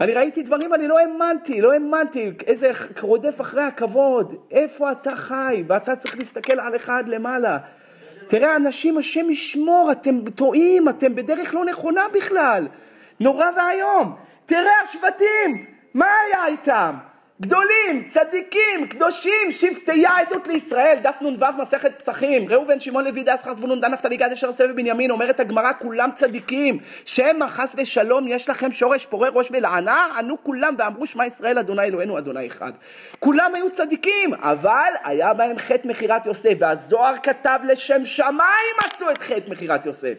אני ראיתי דברים, אני לא האמנתי, לא האמנתי, איזה רודף אחרי הכבוד, איפה אתה חי, ואתה צריך להסתכל על אחד למעלה. תראה, אנשים, השם ישמור, אתם טועים, אתם בדרך לא נכונה בכלל. נורא ואיום. תראה השבטים, מה היה איתם? גדולים, צדיקים, קדושים, שבטיה עדות לישראל, דף נ"ו מסכת פסחים, ראובן, שמעון, לוי, דס, חר, זבולון, דן, נפתלי, גד, אשר, סבב, בנימין, אומרת הגמרא, כולם צדיקים, שמא חס ושלום יש לכם שורש פורה ראש ולענה, ענו כולם ואמרו שמע ישראל, אדוני אלוהינו, אדוני אחד. כולם היו צדיקים, אבל היה בהם חטא מכירת יוסף, והזוהר כתב לשם שמיים עשו את חטא מכירת יוסף,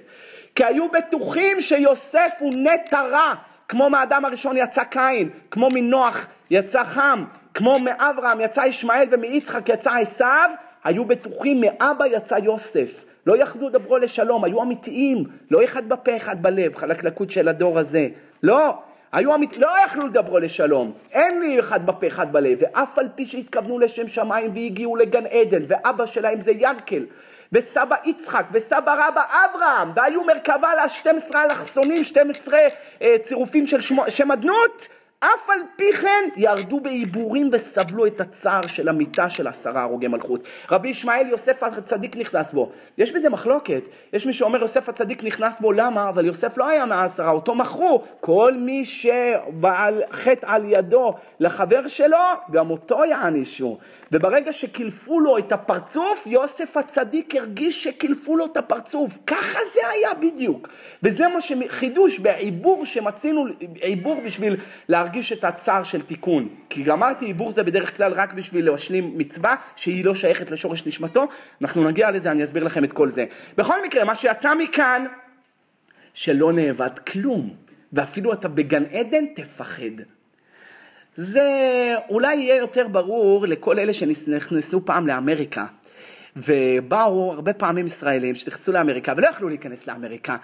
כי היו בטוחים שיוסף הוא נטע רע. כמו מהאדם הראשון יצא קין, כמו מנוח יצא חם, כמו מאברהם יצא ישמעאל ומיצחק יצא עשיו, היו בטוחים מאבא יצא יוסף. לא יכלו לדברו לשלום, היו אמיתיים, לא אחד בפה אחד בלב, חלקלקות של הדור הזה. לא, היו אמית... לא יכלו לדברו לשלום, אין לי אחד בפה אחד בלב, ואף על פי שהתכוונו לשם שמיים והגיעו לגן עדן, ואבא שלהם זה ינקל, וסבא יצחק, וסבא רבא אברהם, והיו מרכבה לה 12 אלכסונים, 12 אה, צירופים של שמו, שם אדנות, אף על פי כן ירדו בעיבורים וסבלו את הצער של המיטה של עשרה הרוגי מלכות. רבי ישמעאל יוסף הצדיק נכנס בו. יש בזה מחלוקת. יש מי שאומר יוסף הצדיק נכנס בו, למה? אבל יוסף לא היה מהעשרה, אותו מכרו. כל מי שבעל חטא על ידו לחבר שלו, גם אותו יענישו. וברגע שקילפו לו את הפרצוף, יוסף הצדיק הרגיש שקילפו לו את הפרצוף. ככה זה היה בדיוק. וזה מה שחידוש בעיבור שמצינו, עיבור בשביל להרגיש את הצער של תיקון. כי גמרתי, עיבור זה בדרך כלל רק בשביל להשלים מצווה שהיא לא שייכת לשורש נשמתו. אנחנו נגיע לזה, אני אסביר לכם את כל זה. בכל מקרה, מה שיצא מכאן, שלא נאבד כלום. ואפילו אתה בגן עדן, תפחד. זה אולי יהיה יותר ברור לכל אלה שנכנסו פעם לאמריקה. ובאו הרבה פעמים ישראלים שנכנסו לאמריקה ולא יכלו להיכנס לאמריקה.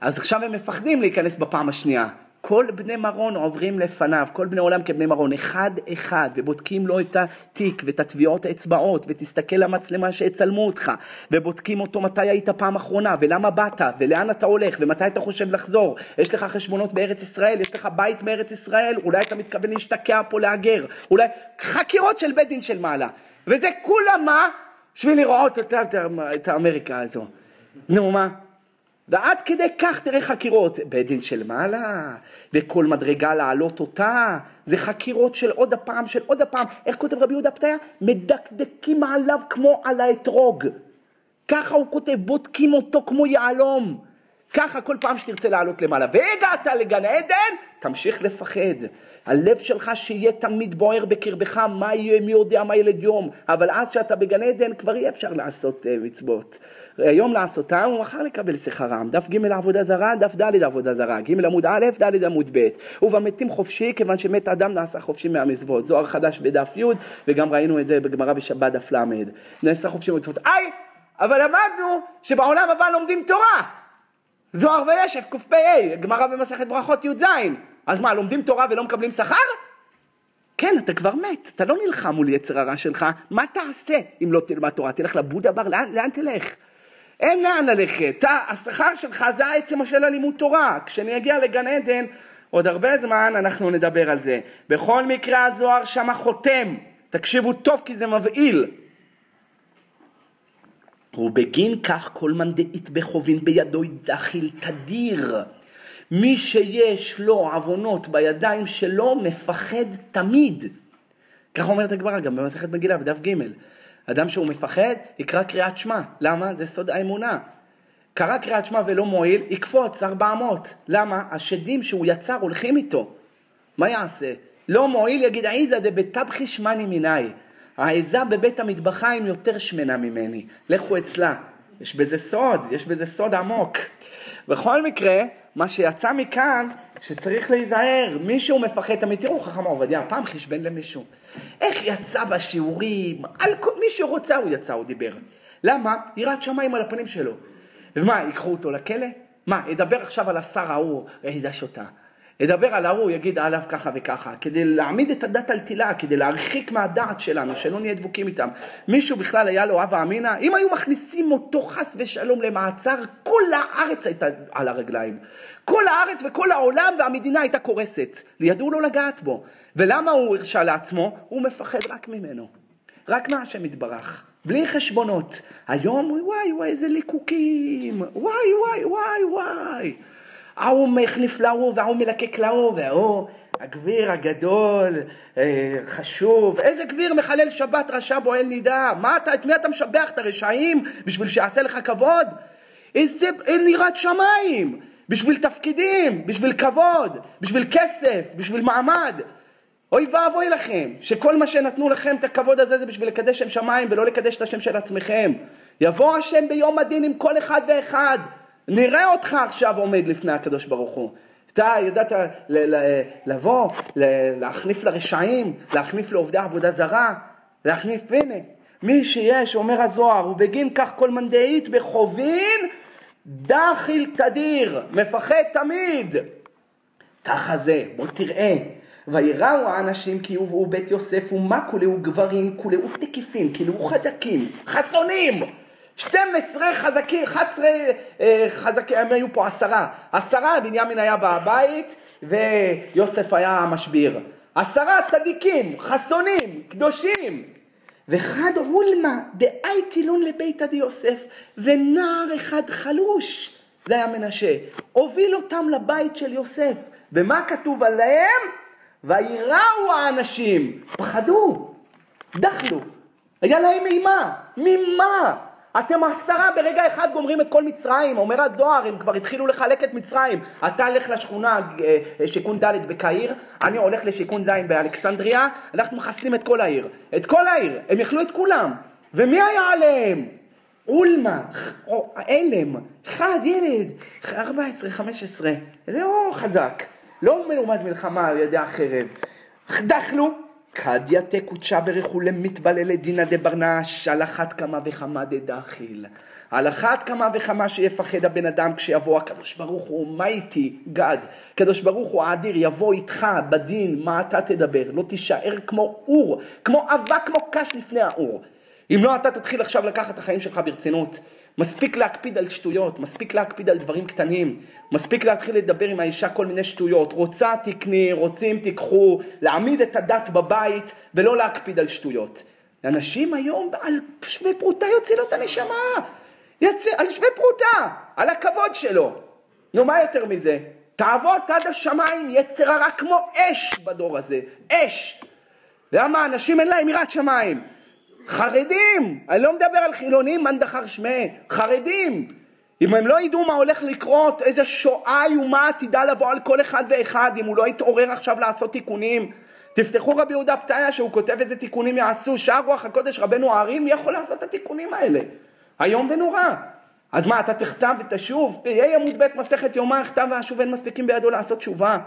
אז עכשיו הם מפחדים להיכנס בפעם השנייה. כל בני מרון עוברים לפניו, כל בני עולם כבני מרון, אחד אחד, ובודקים לו את התיק ואת הטביעות האצבעות, ותסתכל למצלמה שיצלמו אותך, ובודקים אותו מתי היית פעם אחרונה, ולמה באת, ולאן אתה הולך, ומתי אתה חושב לחזור. יש לך חשבונות בארץ ישראל, יש לך בית בארץ ישראל, אולי אתה מתכוון להשתקע פה להגר, אולי חקירות של בית דין של מעלה. וזה כולה מה? בשביל לראות את, את האמריקה הזו. נו מה? ועד כדי כך תראה חקירות, בית דין של מעלה, וכל מדרגה להעלות אותה, זה חקירות של עוד הפעם, של עוד הפעם, איך כותב רבי יהודה פתיה? מדקדקים עליו כמו על האתרוג. ככה הוא כותב, בודקים אותו כמו יהלום. ככה כל פעם שתרצה לעלות למעלה. והגעת לגן עדן, תמשיך לפחד. הלב שלך שיהיה תמיד בוער בקרבך, מה יהיה, מי יודע מה ילד יום. אבל אז שאתה בגן עדן כבר אי אפשר לעשות uh, מצוות. היום לעשותם ומחר לקבל שכרם. דף ג' עבודה זרה, דף ד' עבודה זרה. ג' עמוד א', ד' עמוד ב'. ובמתים חופשי, כיוון שמת אדם נעשה חופשי מהמצוות. זוהר חדש בדף י', וגם ראינו את זה בגמרא בשבת דף ל'. נעשה חופשי מהמצוות. איי, אבל למדנו שבעולם הבא לומדים תורה. זוהר וישף קפ"א, גמרא במסכת ברכות י"ז. אז מה, לומדים תורה ולא מקבלים שכר? כן, אתה כבר מת, אתה לא נלחם מול יצר הרע שלך, מה תעשה אם לא תלמד תורה? תלך לבודה בר, לאן, לאן תלך? אין לאן ללכת, השכר שלך זה העצם של הלימוד תורה. כשאני אגיע לגן עדן, עוד הרבה זמן אנחנו נדבר על זה. בכל מקרה הזוהר שמה חותם, תקשיבו טוב כי זה מבהיל. ובגין כך כל מאן דאית בחובין בידו דחיל תדיר. מי שיש לו עוונות בידיים שלו מפחד תמיד. כך אומרת הגמרא גם במסכת מגילה בדף ג'. אדם שהוא מפחד, יקרא קריאת שמע. למה? זה סוד האמונה. קרא קריאת שמע ולא מועיל, יקפוץ 400. למה? השדים שהוא יצר הולכים איתו. מה יעשה? לא מועיל, יגיד עיזה דבטבחי שמני מיני. העיזה בבית המטבחיים יותר שמנה ממני. לכו אצלה. יש בזה סוד, יש בזה סוד עמוק. בכל מקרה, מה שיצא מכאן, שצריך להיזהר, מישהו מפחד תמיד, תראו חכם עובדיה, פעם חשבן למישהו, איך יצא בשיעורים, על כל, מי שרוצה הוא יצא, הוא דיבר. למה? יראת שמיים על הפנים שלו. ומה, ייקחו אותו לכלא? מה, ידבר עכשיו על השר ההוא, איזה שוטה. ידבר על ההוא, יגיד עליו ככה וככה, כדי להעמיד את הדת על תילה, כדי להרחיק מהדעת שלנו, שלא נהיה דבוקים איתם. מישהו בכלל היה לו הווה אמינא? אם היו מכניסים אותו חס ושלום למעצר, כל הארץ הייתה על הרגליים. כל הארץ וכל העולם והמדינה הייתה קורסת. ידעו לא לגעת בו. ולמה הוא הרשה לעצמו? הוא מפחד רק ממנו. רק מהשם יתברך. בלי חשבונות. היום, וואי וואי איזה ליקוקים, וואי וואי וואי וואי. ההוא מחליף להוא וההוא מלקק להוא וההוא... הגביר הגדול, אה, חשוב, איזה גביר מחלל שבת רשע בועל נידה? מה אתה, את מי אתה משבח? את הרשעים? בשביל שיעשה לך כבוד? איזה אין יראת שמיים, בשביל תפקידים, בשביל כבוד, בשביל כסף, בשביל מעמד. אוי ואבוי לכם, שכל מה שנתנו לכם את הכבוד הזה זה בשביל לקדש שם שמיים ולא לקדש את השם של עצמכם. יבוא השם ביום הדין עם כל אחד ואחד. נראה אותך עכשיו עומד לפני הקדוש ברוך הוא. אתה ידעת לבוא, להחניף לרשעים, להחניף לעובדי עבודה זרה, להחניף, הנה, מי שיש, אומר הזוהר, ובגין כך כל מנדעית בחובין, דחיל תדיר, מפחד תמיד. תחזה, בוא תראה. ויראו האנשים כי הובאו בית יוסף ומה כולהו גברים, כולהו תקיפים, כולהו חזקים, חסונים. 12 חזקים, 11 אה, חזקים, הם היו פה עשרה. עשרה, בנימין היה בבית ויוסף היה המשביר. עשרה צדיקים, חסונים, קדושים. וחד הולמה דאייטילון לביתא דיוסף, ונער אחד חלוש, זה היה מנשה, הוביל אותם לבית של יוסף. ומה כתוב עליהם? ויראו האנשים, פחדו, דחלו, היה להם אימה, ממה? אתם עשרה ברגע אחד גומרים את כל מצרים, אומר הזוהר, הם כבר התחילו לחלק את מצרים. אתה הולך לשכונה אה, שיכון ד' בקהיר, אני הולך לשיכון ז' באלכסנדריה, אנחנו מחסלים את כל העיר. את כל העיר, הם יכלו את כולם. ומי היה עליהם? אולמה, אלם, אחד, ילד, 14, 15, זה לא חזק, לא מלומד מלחמה על ידי החרב. דחלו, קדיא תקודשה ברכולי מתבללי דינא דברנש, על אחת כמה וכמה דדחיל. על אחת כמה וכמה שיפחד הבן אדם כשיבוא הקדוש ברוך הוא, מה איתי, גד? הקדוש ברוך הוא האדיר יבוא איתך בדין, מה אתה תדבר? לא תישאר כמו אור, כמו אבק, כמו קש לפני האור. אם לא, אתה תתחיל עכשיו לקחת את החיים שלך ברצינות. מספיק להקפיד על שטויות, מספיק להקפיד על דברים קטנים, מספיק להתחיל לדבר עם האישה כל מיני שטויות. רוצה תקני, רוצים תיקחו, להעמיד את הדת בבית ולא להקפיד על שטויות. אנשים היום על שווה פרוטה יוציא לו את הנשמה. יצא, על שווה פרוטה, על הכבוד שלו. נו, מה יותר מזה? תעבוד עד השמיים, יצר הרע כמו אש בדור הזה. אש. למה? אנשים אין להם יראת שמיים. חרדים, אני לא מדבר על חילונים, מאן דחר שמי, חרדים. אם הם לא ידעו מה הולך לקרות, איזה שואה איומה עתידה לבוא על כל אחד ואחד, אם הוא לא יתעורר עכשיו לעשות תיקונים. תפתחו רבי יהודה פתאיה שהוא כותב איזה תיקונים יעשו, שער רוח הקודש רבנו הערים, מי יכול לעשות את התיקונים האלה? איום ונורא. אז מה, אתה תכתב ותשוב? יהיה עמוד ב' מסכת יומא, כתב ואשוב אין מספיקים בידו לעשות תשובה.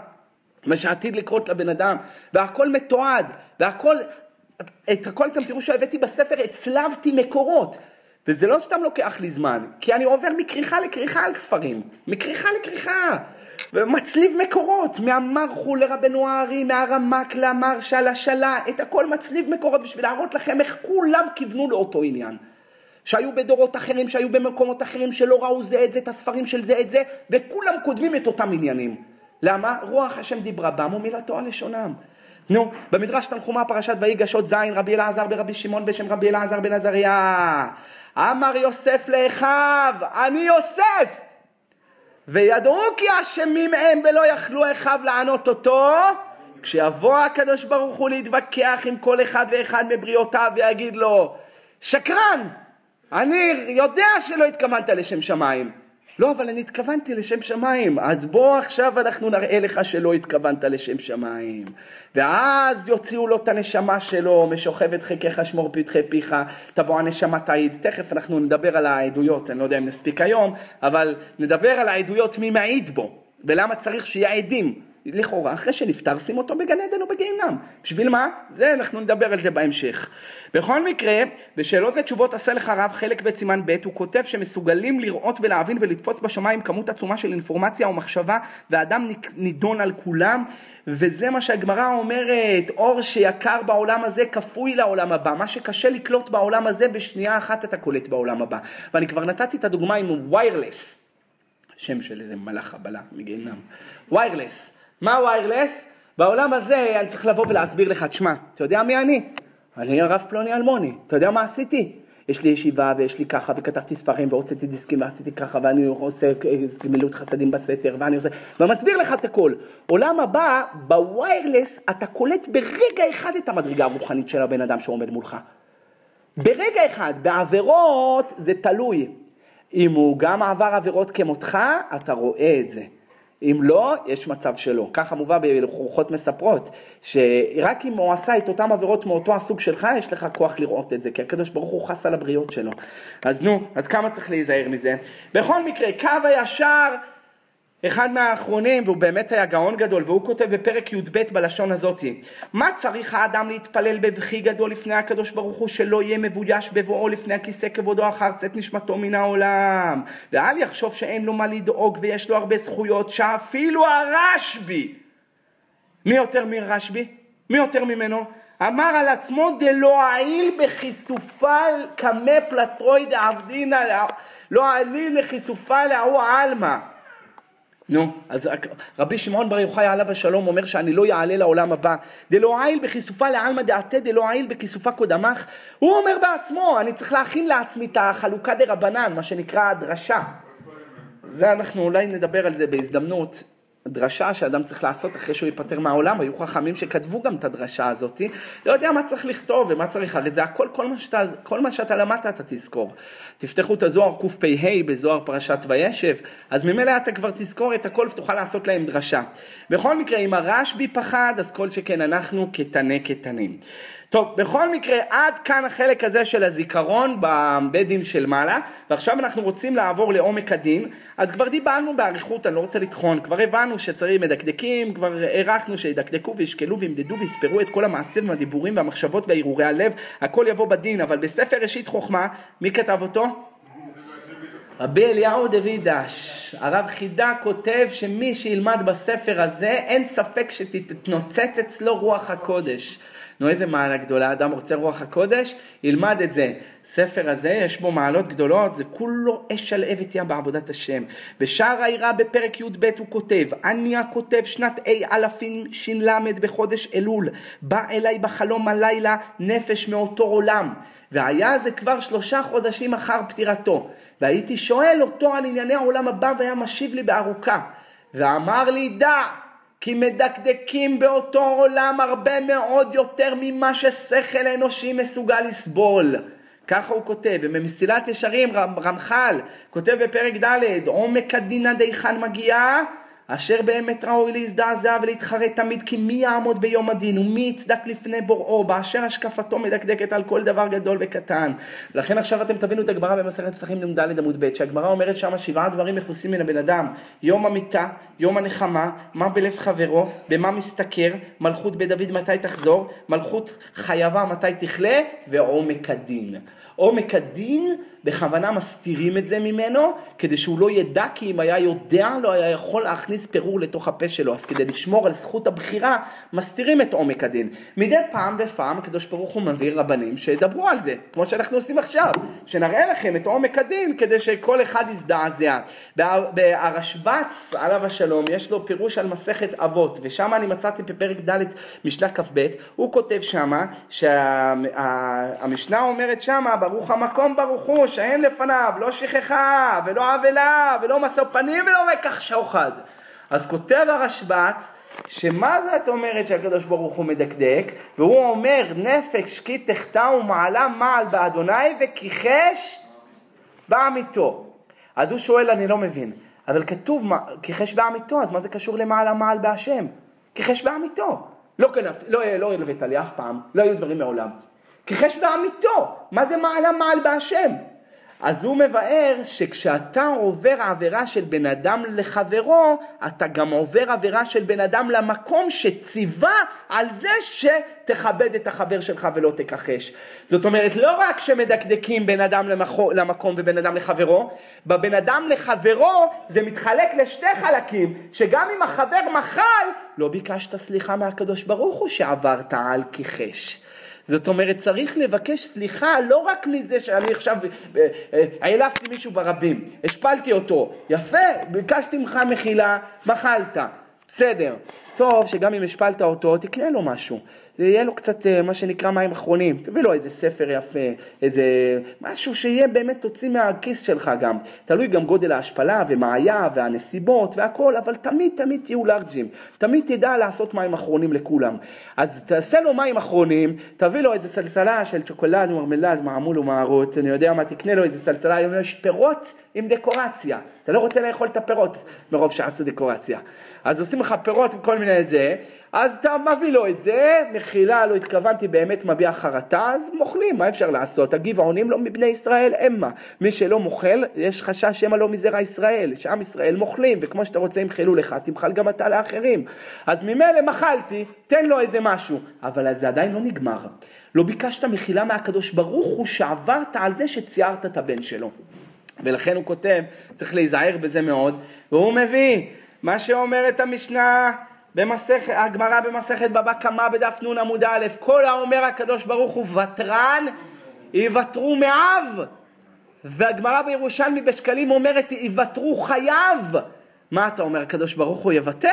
מה שעתיד לקרות לבן אדם, והכל מתועד, והכל, את הכל אתם תראו שהבאתי בספר, הצלבתי מקורות. וזה לא סתם לוקח לי זמן, כי אני עובר מכריכה לכריכה על ספרים. מכריכה לכריכה. ומצליב מקורות, מהמרחו לרבנו הארי, מהרמק למרשה לשלה, את הכל מצליב מקורות בשביל להראות לכם איך כולם כיוונו לאותו עניין. שהיו בדורות אחרים, שהיו במקומות אחרים, שלא ראו זה את זה, את הספרים של זה את זה, וכולם כותבים את אותם עניינים. למה? רוח השם דיברה בם ומילתו על לשונם. נו, במדרש תנחומה פרשת ויגש זין רבי אלעזר ברבי שמעון בשם רבי אלעזר בן עזריה. אמר יוסף לאחיו אני יוסף! וידעו כי אשמים הם ולא יכלו אחיו לענות אותו כשיבוא הקדוש ברוך הוא להתווכח עם כל אחד ואחד מבריאותיו ויגיד לו שקרן אני יודע שלא התכוונת לשם שמיים לא, אבל אני התכוונתי לשם שמיים, אז בוא עכשיו אנחנו נראה לך שלא התכוונת לשם שמיים. ואז יוציאו לו את הנשמה שלו, משוכבת חיקך שמור פתחי פיך, תבוא הנשמה תעיד. תכף אנחנו נדבר על העדויות, אני לא יודע אם נספיק היום, אבל נדבר על העדויות מי מעיד בו, ולמה צריך שיהיה עדים. לכאורה, אחרי שנפטר, שים אותו בגן עדן או בגיהינם. בשביל מה? זה, אנחנו נדבר על זה בהמשך. בכל מקרה, בשאלות ותשובות עשה לך רב חלק ב' סימן ב', הוא כותב שמסוגלים לראות ולהבין ולתפוס בשמיים כמות עצומה של אינפורמציה או מחשבה, ואדם נידון על כולם, וזה מה שהגמרא אומרת, אור שיקר בעולם הזה כפוי לעולם הבא. מה שקשה לקלוט בעולם הזה, בשנייה אחת אתה קולט בעולם הבא. ואני כבר נתתי את הדוגמה עם wireless. שם של איזה מלאך חבלה מגיהנם. wireless. מה wireless? בעולם הזה אני צריך לבוא ולהסביר לך, תשמע, אתה יודע מי אני? אני הרב פלוני אלמוני, אתה יודע מה עשיתי? יש לי ישיבה ויש לי ככה, וכתבתי ספרים והוצאתי דיסקים ועשיתי ככה, ואני עושה גמילות חסדים בסתר, ואני עושה, ומסביר לך את הכל. עולם הבא, ב wireless, אתה קולט ברגע אחד את המדרגה הרוחנית של הבן אדם שעומד מולך. ברגע אחד, בעבירות זה תלוי. אם הוא גם עבר עבירות כמותך, אתה רואה את זה. אם לא, יש מצב שלא. ככה מובא ברוחות מספרות, שרק אם הוא עשה את אותן עבירות מאותו הסוג שלך, יש לך כוח לראות את זה, כי הקדוש ברוך הוא חס על הבריות שלו. אז נו, אז כמה צריך להיזהר מזה? בכל מקרה, קו הישר אחד מהאחרונים, והוא באמת היה גאון גדול, והוא כותב בפרק י"ב בלשון הזאתי: מה צריך האדם להתפלל בבכי גדול לפני הקדוש ברוך הוא שלא יהיה מבויש בבואו לפני הכיסא כבודו אחר צאת נשמתו מן העולם ואל יחשוב שאין לו מה לדאוג ויש לו הרבה זכויות שאפילו הרשב"י מי יותר מרשב"י? מי יותר ממנו? אמר על עצמו דלא אעיל בכיסופה קמא פלטרוי דעבדינא לא אעיל לכיסופה להוא עלמא נו, אז רבי שמעון בר יוחאי עליו השלום אומר שאני לא יעלה לעולם הבא. דלא עיל בכיסופה לעלמא דעתה דלא עיל בכיסופה קודמך. הוא אומר בעצמו, אני צריך להכין לעצמי את החלוקה דה רבנן, מה שנקרא הדרשה. זה אנחנו אולי נדבר על זה בהזדמנות. דרשה שאדם צריך לעשות אחרי שהוא ייפטר מהעולם, היו חכמים שכתבו גם את הדרשה הזאת, לא יודע מה צריך לכתוב ומה צריך, הרי זה הכל, כל מה שאתה, כל מה שאתה למדת אתה תזכור. תפתחו את הזוהר קפ"ה בזוהר פרשת וישב, אז ממילא אתה כבר תזכור את הכל ותוכל לעשות להם דרשה. בכל מקרה, אם הרשב"י פחד, אז כל שכן אנחנו קטני קטנים. טוב, בכל מקרה, עד כאן החלק הזה של הזיכרון בבית של מעלה, ועכשיו אנחנו רוצים לעבור לעומק הדין. אז כבר דיברנו באריכות, אני לא רוצה לטחון, כבר הבנו שצריך מדקדקים, כבר הערכנו שידקדקו וישקלו וימדדו ויספרו את כל המעשים והדיבורים והמחשבות והרהורי הלב, הכל יבוא בדין, אבל בספר ראשית חוכמה, מי כתב אותו? רבי אליהו דוידש, הרב חידה כותב שמי שילמד בספר הזה, אין ספק שתתנוצץ אצלו רוח הקודש. נו איזה מעלה גדולה, אדם רוצה רוח הקודש, ילמד את זה. ספר הזה יש בו מעלות גדולות, זה כולו אש על עבת ים בעבודת השם. בשער העירה בפרק י"ב הוא כותב, אני הכותב שנת A אלפים ש"ל בחודש אלול, בא אליי בחלום הלילה נפש מאותו עולם. והיה זה כבר שלושה חודשים אחר פטירתו. והייתי שואל אותו על ענייני העולם הבא והיה משיב לי בארוכה. ואמר לי, דע, כי מדקדקים באותו עולם הרבה מאוד יותר ממה ששכל אנושי מסוגל לסבול. ככה הוא כותב, וממסילת ישרים רמח"ל כותב בפרק ד' עומק הדין עד היכן מגיעה אשר באמת ראוי להזדעזע ולהתחרט תמיד כי מי יעמוד ביום הדין ומי יצדק לפני בוראו באשר השקפתו מדקדקת על כל דבר גדול וקטן. לכן עכשיו אתם תבינו את הגמרא במסכת פסחים נ"ד עמוד ב' שהגמרא אומרת שם שבעה דברים מכוסים מן הבן אדם יום המיטה, יום הנחמה, מה בלב חברו, במה משתכר, מלכות בדוד מתי תחזור, מלכות חייבה מתי תכלה ועומק הדין. עומק הדין בכוונה מסתירים את זה ממנו, כדי שהוא לא ידע, כי אם היה יודע, לא היה יכול להכניס פירור לתוך הפה שלו. אז כדי לשמור על זכות הבחירה, מסתירים את עומק הדין. מדי פעם ופעם הקדוש ברוך הוא מביא רבנים שידברו על זה, כמו שאנחנו עושים עכשיו, שנראה לכם את עומק הדין, כדי שכל אחד יזדעזע. בהרשב"ץ, עליו השלום, יש לו פירוש על מסכת אבות, ושם אני מצאתי בפרק ד' משנה כ"ב, הוא כותב שמה, שהמשנה אומרת שמה, ברוך המקום ברוך הוא, שאין לפניו לא שכחה ולא עוולה ולא משוא פנים ולא מקח שוחד. אז כותב הרשב"ץ שמה זאת אומרת שהקדוש ברוך הוא מדקדק והוא אומר נפש כי תחטא ומעלה מעל באדוני וכיחש בעמיתו. אז הוא שואל אני לא מבין אבל כתוב כיחש בעמיתו אז מה זה קשור למעלה מעל בהשם? כיחש בעמיתו. לא, כנף, לא, לא הלווית לי אף פעם, לא היו דברים מעולם. כיחש בעמיתו, מה זה מעלה מעל בהשם? אז הוא מבאר שכשאתה עובר עבירה של בן אדם לחברו, אתה גם עובר עבירה של בן אדם למקום שציווה על זה שתכבד את החבר שלך ולא תכחש. זאת אומרת, לא רק שמדקדקים בין אדם למחו, למקום ובין אדם לחברו, בבין אדם לחברו זה מתחלק לשתי חלקים, שגם אם החבר מחל, לא ביקשת סליחה מהקדוש ברוך הוא שעברת על כיחש. זאת אומרת, צריך לבקש סליחה לא רק מזה שאני עכשיו אה, אה, העלפתי מישהו ברבים, השפלתי אותו, יפה, ביקשתי ממך מחילה, מחלת, בסדר. טוב שגם אם השפלת אותו, תקנה לו משהו. זה יהיה לו קצת אה, מה שנקרא מים אחרונים. תביא לו איזה ספר יפה, איזה משהו שיהיה באמת תוציא מהכיס שלך גם. תלוי גם גודל ההשפלה ומה היה והנסיבות והכל, אבל תמיד תמיד תהיו לארג'ים. תמיד תדע לעשות מים אחרונים לכולם. אז תעשה לו מים אחרונים, תביא לו איזה סלסלה של שוקולד, מרמלד, מעמול ומערות, אני יודע מה, תקנה לו איזה סלסלה, יש פירות עם דקורציה. אתה לא רוצה לאכול את הפירות מרוב שעשו דקורציה. אז עושים לך פירות עם כל מיני זה, אז אתה מביא לו את זה, מחילה, לא התכוונתי, באמת מביע חרטה, אז מוכלים, מה אפשר לעשות? הגבעונים לא מבני ישראל המה. מי שלא מוכל, יש חשש שמא לא מזרע ישראל, שעם ישראל מוכלים, וכמו שאתה רוצה ימחלו לך, תמחל גם אתה לאחרים. אז ממילא מחלתי, תן לו איזה משהו. אבל זה עדיין לא נגמר. לא ביקשת מחילה מהקדוש ברוך הוא שעברת על זה שציירת את הבן שלו. ולכן הוא כותב, צריך להיזהר בזה מאוד, והוא מביא מה שאומרת המשנה במסכת, הגמרא במסכת בבא קמא בדף נ עמוד א', כל האומר הקדוש ברוך הוא ותרן, יוותרו מאב. והגמרא בירושלמי בשקלים אומרת יוותרו חייו. מה אתה אומר, הקדוש ברוך הוא יוותר?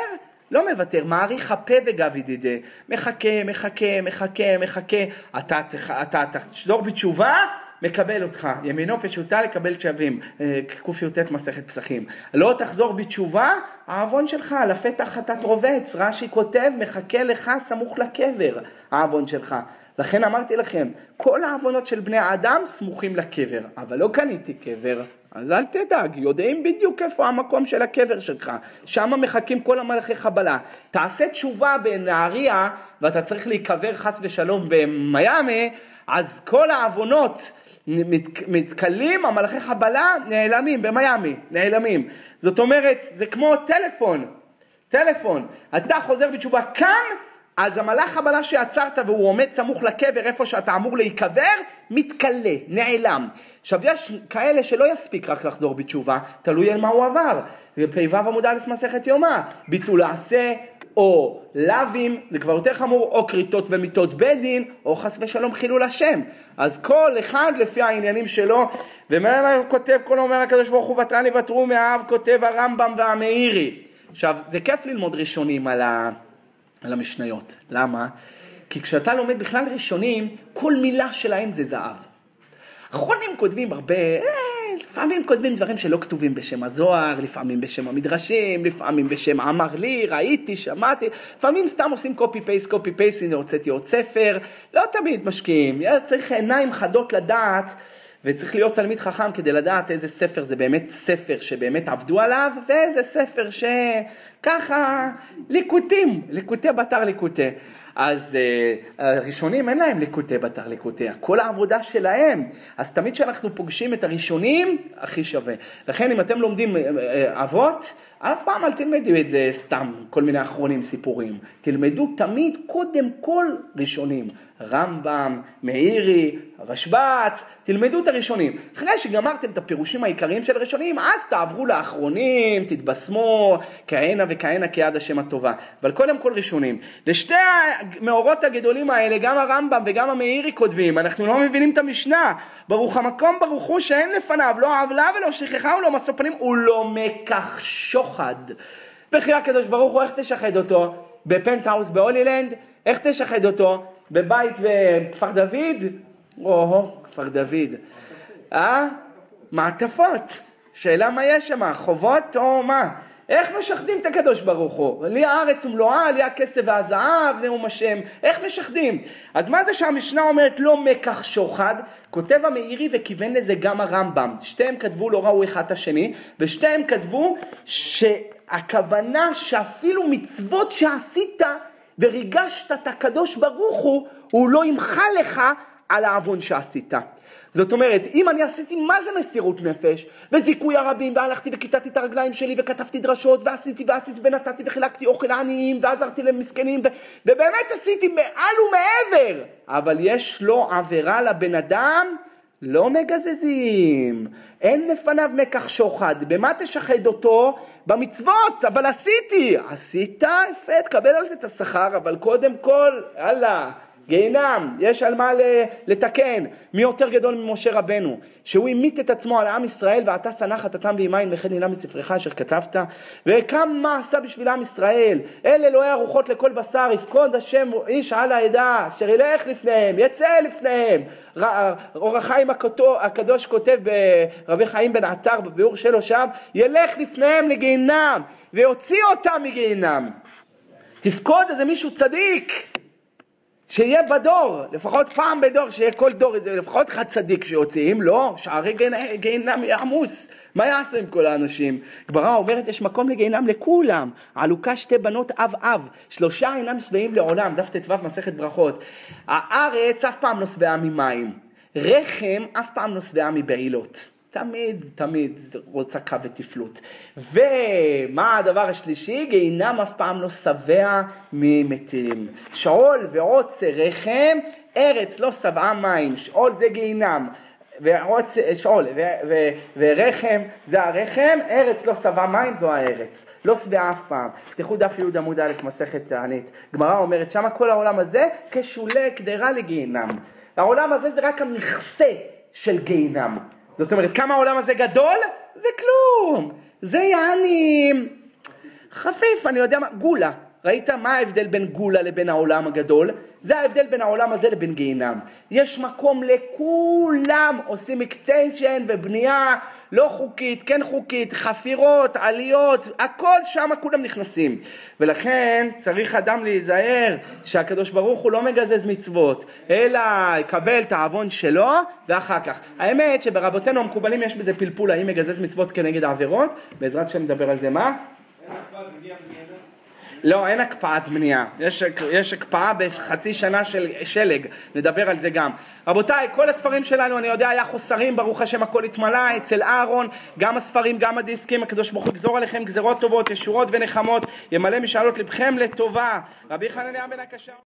לא מוותר, מעריך הפה וגב ידידי. מחכה, מחכה, מחכה, מחכה. אתה, אתה תחזור בתשובה? מקבל אותך, ימינו פשוטה לקבל שווים, אה, קי"ט מסכת פסחים. לא תחזור בתשובה, העוון שלך, לפתח חטאת רובץ, רש"י כותב, מחכה לך סמוך לקבר, העוון שלך. לכן אמרתי לכם, כל העוונות של בני האדם סמוכים לקבר, אבל לא קניתי קבר, אז אל תדאג, יודעים בדיוק איפה המקום של הקבר שלך, שם מחכים כל המלאכי חבלה. תעשה תשובה בנהריה, ואתה צריך להיקבר חס ושלום במיאמי, אז כל העוונות מת, מתכלים, המלאכי חבלה נעלמים במיאמי, נעלמים. זאת אומרת, זה כמו טלפון, טלפון. אתה חוזר בתשובה כאן, אז המלאך חבלה שעצרת והוא עומד סמוך לקבר איפה שאתה אמור להיקבר, מתכלה, נעלם. עכשיו יש כאלה שלא יספיק רק לחזור בתשובה, תלוי על מה הוא עבר. פ"ו עמוד א' מסכת יומא, ביטול העשה, או לאווים, זה כבר יותר חמור, או כריתות ומיתות בית דין, או חס ושלום חילול השם. אז כל אחד לפי העניינים שלו, ומה הוא כותב, כל אומר הקדוש ברוך הוא ותרני ותרו מאב, כותב הרמב"ם והמאירי. עכשיו, זה כיף ללמוד ראשונים על, ה... על המשניות. למה? כי כשאתה לומד בכלל ראשונים, כל מילה שלהם זה זהב. אחרונים כותבים הרבה, אה, לפעמים כותבים דברים שלא כתובים בשם הזוהר, לפעמים בשם המדרשים, לפעמים בשם אמר לי, ראיתי, שמעתי, לפעמים סתם עושים קופי פייסט, קופי פייסט, הנה הוצאתי עוד ספר, לא תמיד משקיעים, צריך עיניים חדות לדעת. וצריך להיות תלמיד חכם כדי לדעת איזה ספר זה באמת ספר שבאמת עבדו עליו, ואיזה ספר שככה ליקוטים, ליקוטי בתר ליקוטי. אז uh, הראשונים אין להם ליקוטי בתר ליקוטי, כל העבודה שלהם. אז תמיד כשאנחנו פוגשים את הראשונים, הכי שווה. לכן אם אתם לומדים uh, uh, אבות, אף פעם אל תלמדו את זה סתם, כל מיני אחרונים סיפורים. תלמדו תמיד קודם כל ראשונים. רמב"ם, מאירי, רשב"ץ, תלמדו את הראשונים. אחרי שגמרתם את הפירושים העיקריים של הראשונים, אז תעברו לאחרונים, תתבשמו, כהנה וכהנה כיד ה' הטובה. אבל קודם כל ראשונים. לשתי המאורות הגדולים האלה, גם הרמב"ם וגם המאירי כותבים, אנחנו לא מבינים את המשנה. ברוך המקום ברוך הוא שאין לפניו, לא עוולה ולא שכחה ולא משוא פנים, הוא לא מקח שוחד. בכירה הקדוש ברוך הוא, איך תשחד אותו? בפנטהאוס בהולילנד? איך תשחד אותו? בבית בכפר דוד? או, כפר דוד. אה? מעטפות. שאלה מה יש שם, חובות או מה? איך משחדים את הקדוש ברוך הוא? לי הארץ ומלואה, לי הכסף והזהב, נאום השם. איך משחדים? אז מה זה שהמשנה אומרת לא מקח שוחד? כותב המאירי וכיוון לזה גם הרמב"ם. שתיהם כתבו לא ראו אחד את השני, ושתיהם כתבו שהכוונה שאפילו מצוות שעשית וריגשת את הקדוש ברוך הוא, הוא לא ימחל לך על העוון שעשית. זאת אומרת, אם אני עשיתי מה זה מסירות נפש, וזיכוי הרבים, והלכתי וכיתתי את הרגליים שלי, וכתבתי דרשות, ועשיתי ועשיתי ונתתי וחילקתי אוכל לעניים, ועזרתי למסכנים, ו... ובאמת עשיתי מעל ומעבר, אבל יש לו עבירה לבן אדם, לא מגזזים, אין לפניו מקח שוחד, במה תשחד אותו? במצוות, אבל עשיתי, עשית, יפה, תקבל על זה את השכר, אבל קודם כל, יאללה, גיהינם, יש על מה לתקן. מי יותר גדול ממשה רבנו? שהוא המית את עצמו על עם ישראל, ואתה שנא חטאתם ועמיים וכן נהנה מספרך אשר כתבת. וכמה עשה בשביל עם ישראל. אלה אלוהי הרוחות לכל בשר, יפקוד השם איש על העדה, אשר ילך לפניהם, יצא לפניהם. אור החיים הקדוש כותב ברבי חיים בן עטר בביאור שלו שם, ילך לפניהם לגיהינם, ויוציא אותם מגיהינם. תפקוד איזה מישהו צדיק. שיהיה בדור, לפחות פעם בדור, שיהיה כל דור איזה, לפחות אחד צדיק שיוצא, אם לא, שערי גיהינם יהיה עמוס, מה יעשו עם כל האנשים? גמרא אומרת, יש מקום לגיהינם לכולם, עלוקה שתי בנות אב אב, שלושה אינם שבעים לעולם, דף ט"ו מסכת ברכות. הארץ אף פעם לא שבעה ממים, רחם אף פעם לא שבעה מבעילות. תמיד, תמיד רוצה קו ותפלות. ומה הדבר השלישי? גיהינם אף פעם לא שבע ממתים. שאול ועוצר רחם, ארץ לא שבעה מים, שאול זה גיהינם. ועוצ... שאול ו... ו... ורחם זה הרחם, ארץ לא שבע מים זו הארץ, לא שבעה אף פעם. תפתחו דף י' עמוד א' מסכת תענית. גמרא אומרת שמה כל העולם הזה כשולי קדרה לגיהינם. העולם הזה זה רק המכסה של גיהינם. זאת אומרת, כמה העולם הזה גדול? זה כלום. זה יעני חפיף, אני יודע מה, גולה. ראית מה ההבדל בין גולה לבין העולם הגדול? זה ההבדל בין העולם הזה לבין גיהינם. יש מקום לכולם, עושים extension ובנייה לא חוקית, כן חוקית, חפירות, עליות, הכל שם כולם נכנסים. ולכן צריך אדם להיזהר שהקדוש ברוך הוא לא מבזבז מצוות, אלא יקבל את העוון שלו ואחר כך. האמת שברבותינו המקובלים יש בזה פלפול האם מגזז מצוות כנגד העבירות, בעזרת השם נדבר על זה מה? לא, אין הקפאת בנייה, יש, יש הקפאה בחצי שנה של שלג, נדבר על זה גם. רבותיי, כל הספרים שלנו, אני יודע, היה חוסרים, ברוך השם הכל התמלא, אצל אהרון, גם הספרים, גם הדיסקים, הקדוש ברוך הוא יגזור עליכם גזרות טובות, ישורות ונחמות, ימלא משאלות לבכם לטובה. רבי חנניה בן הקשה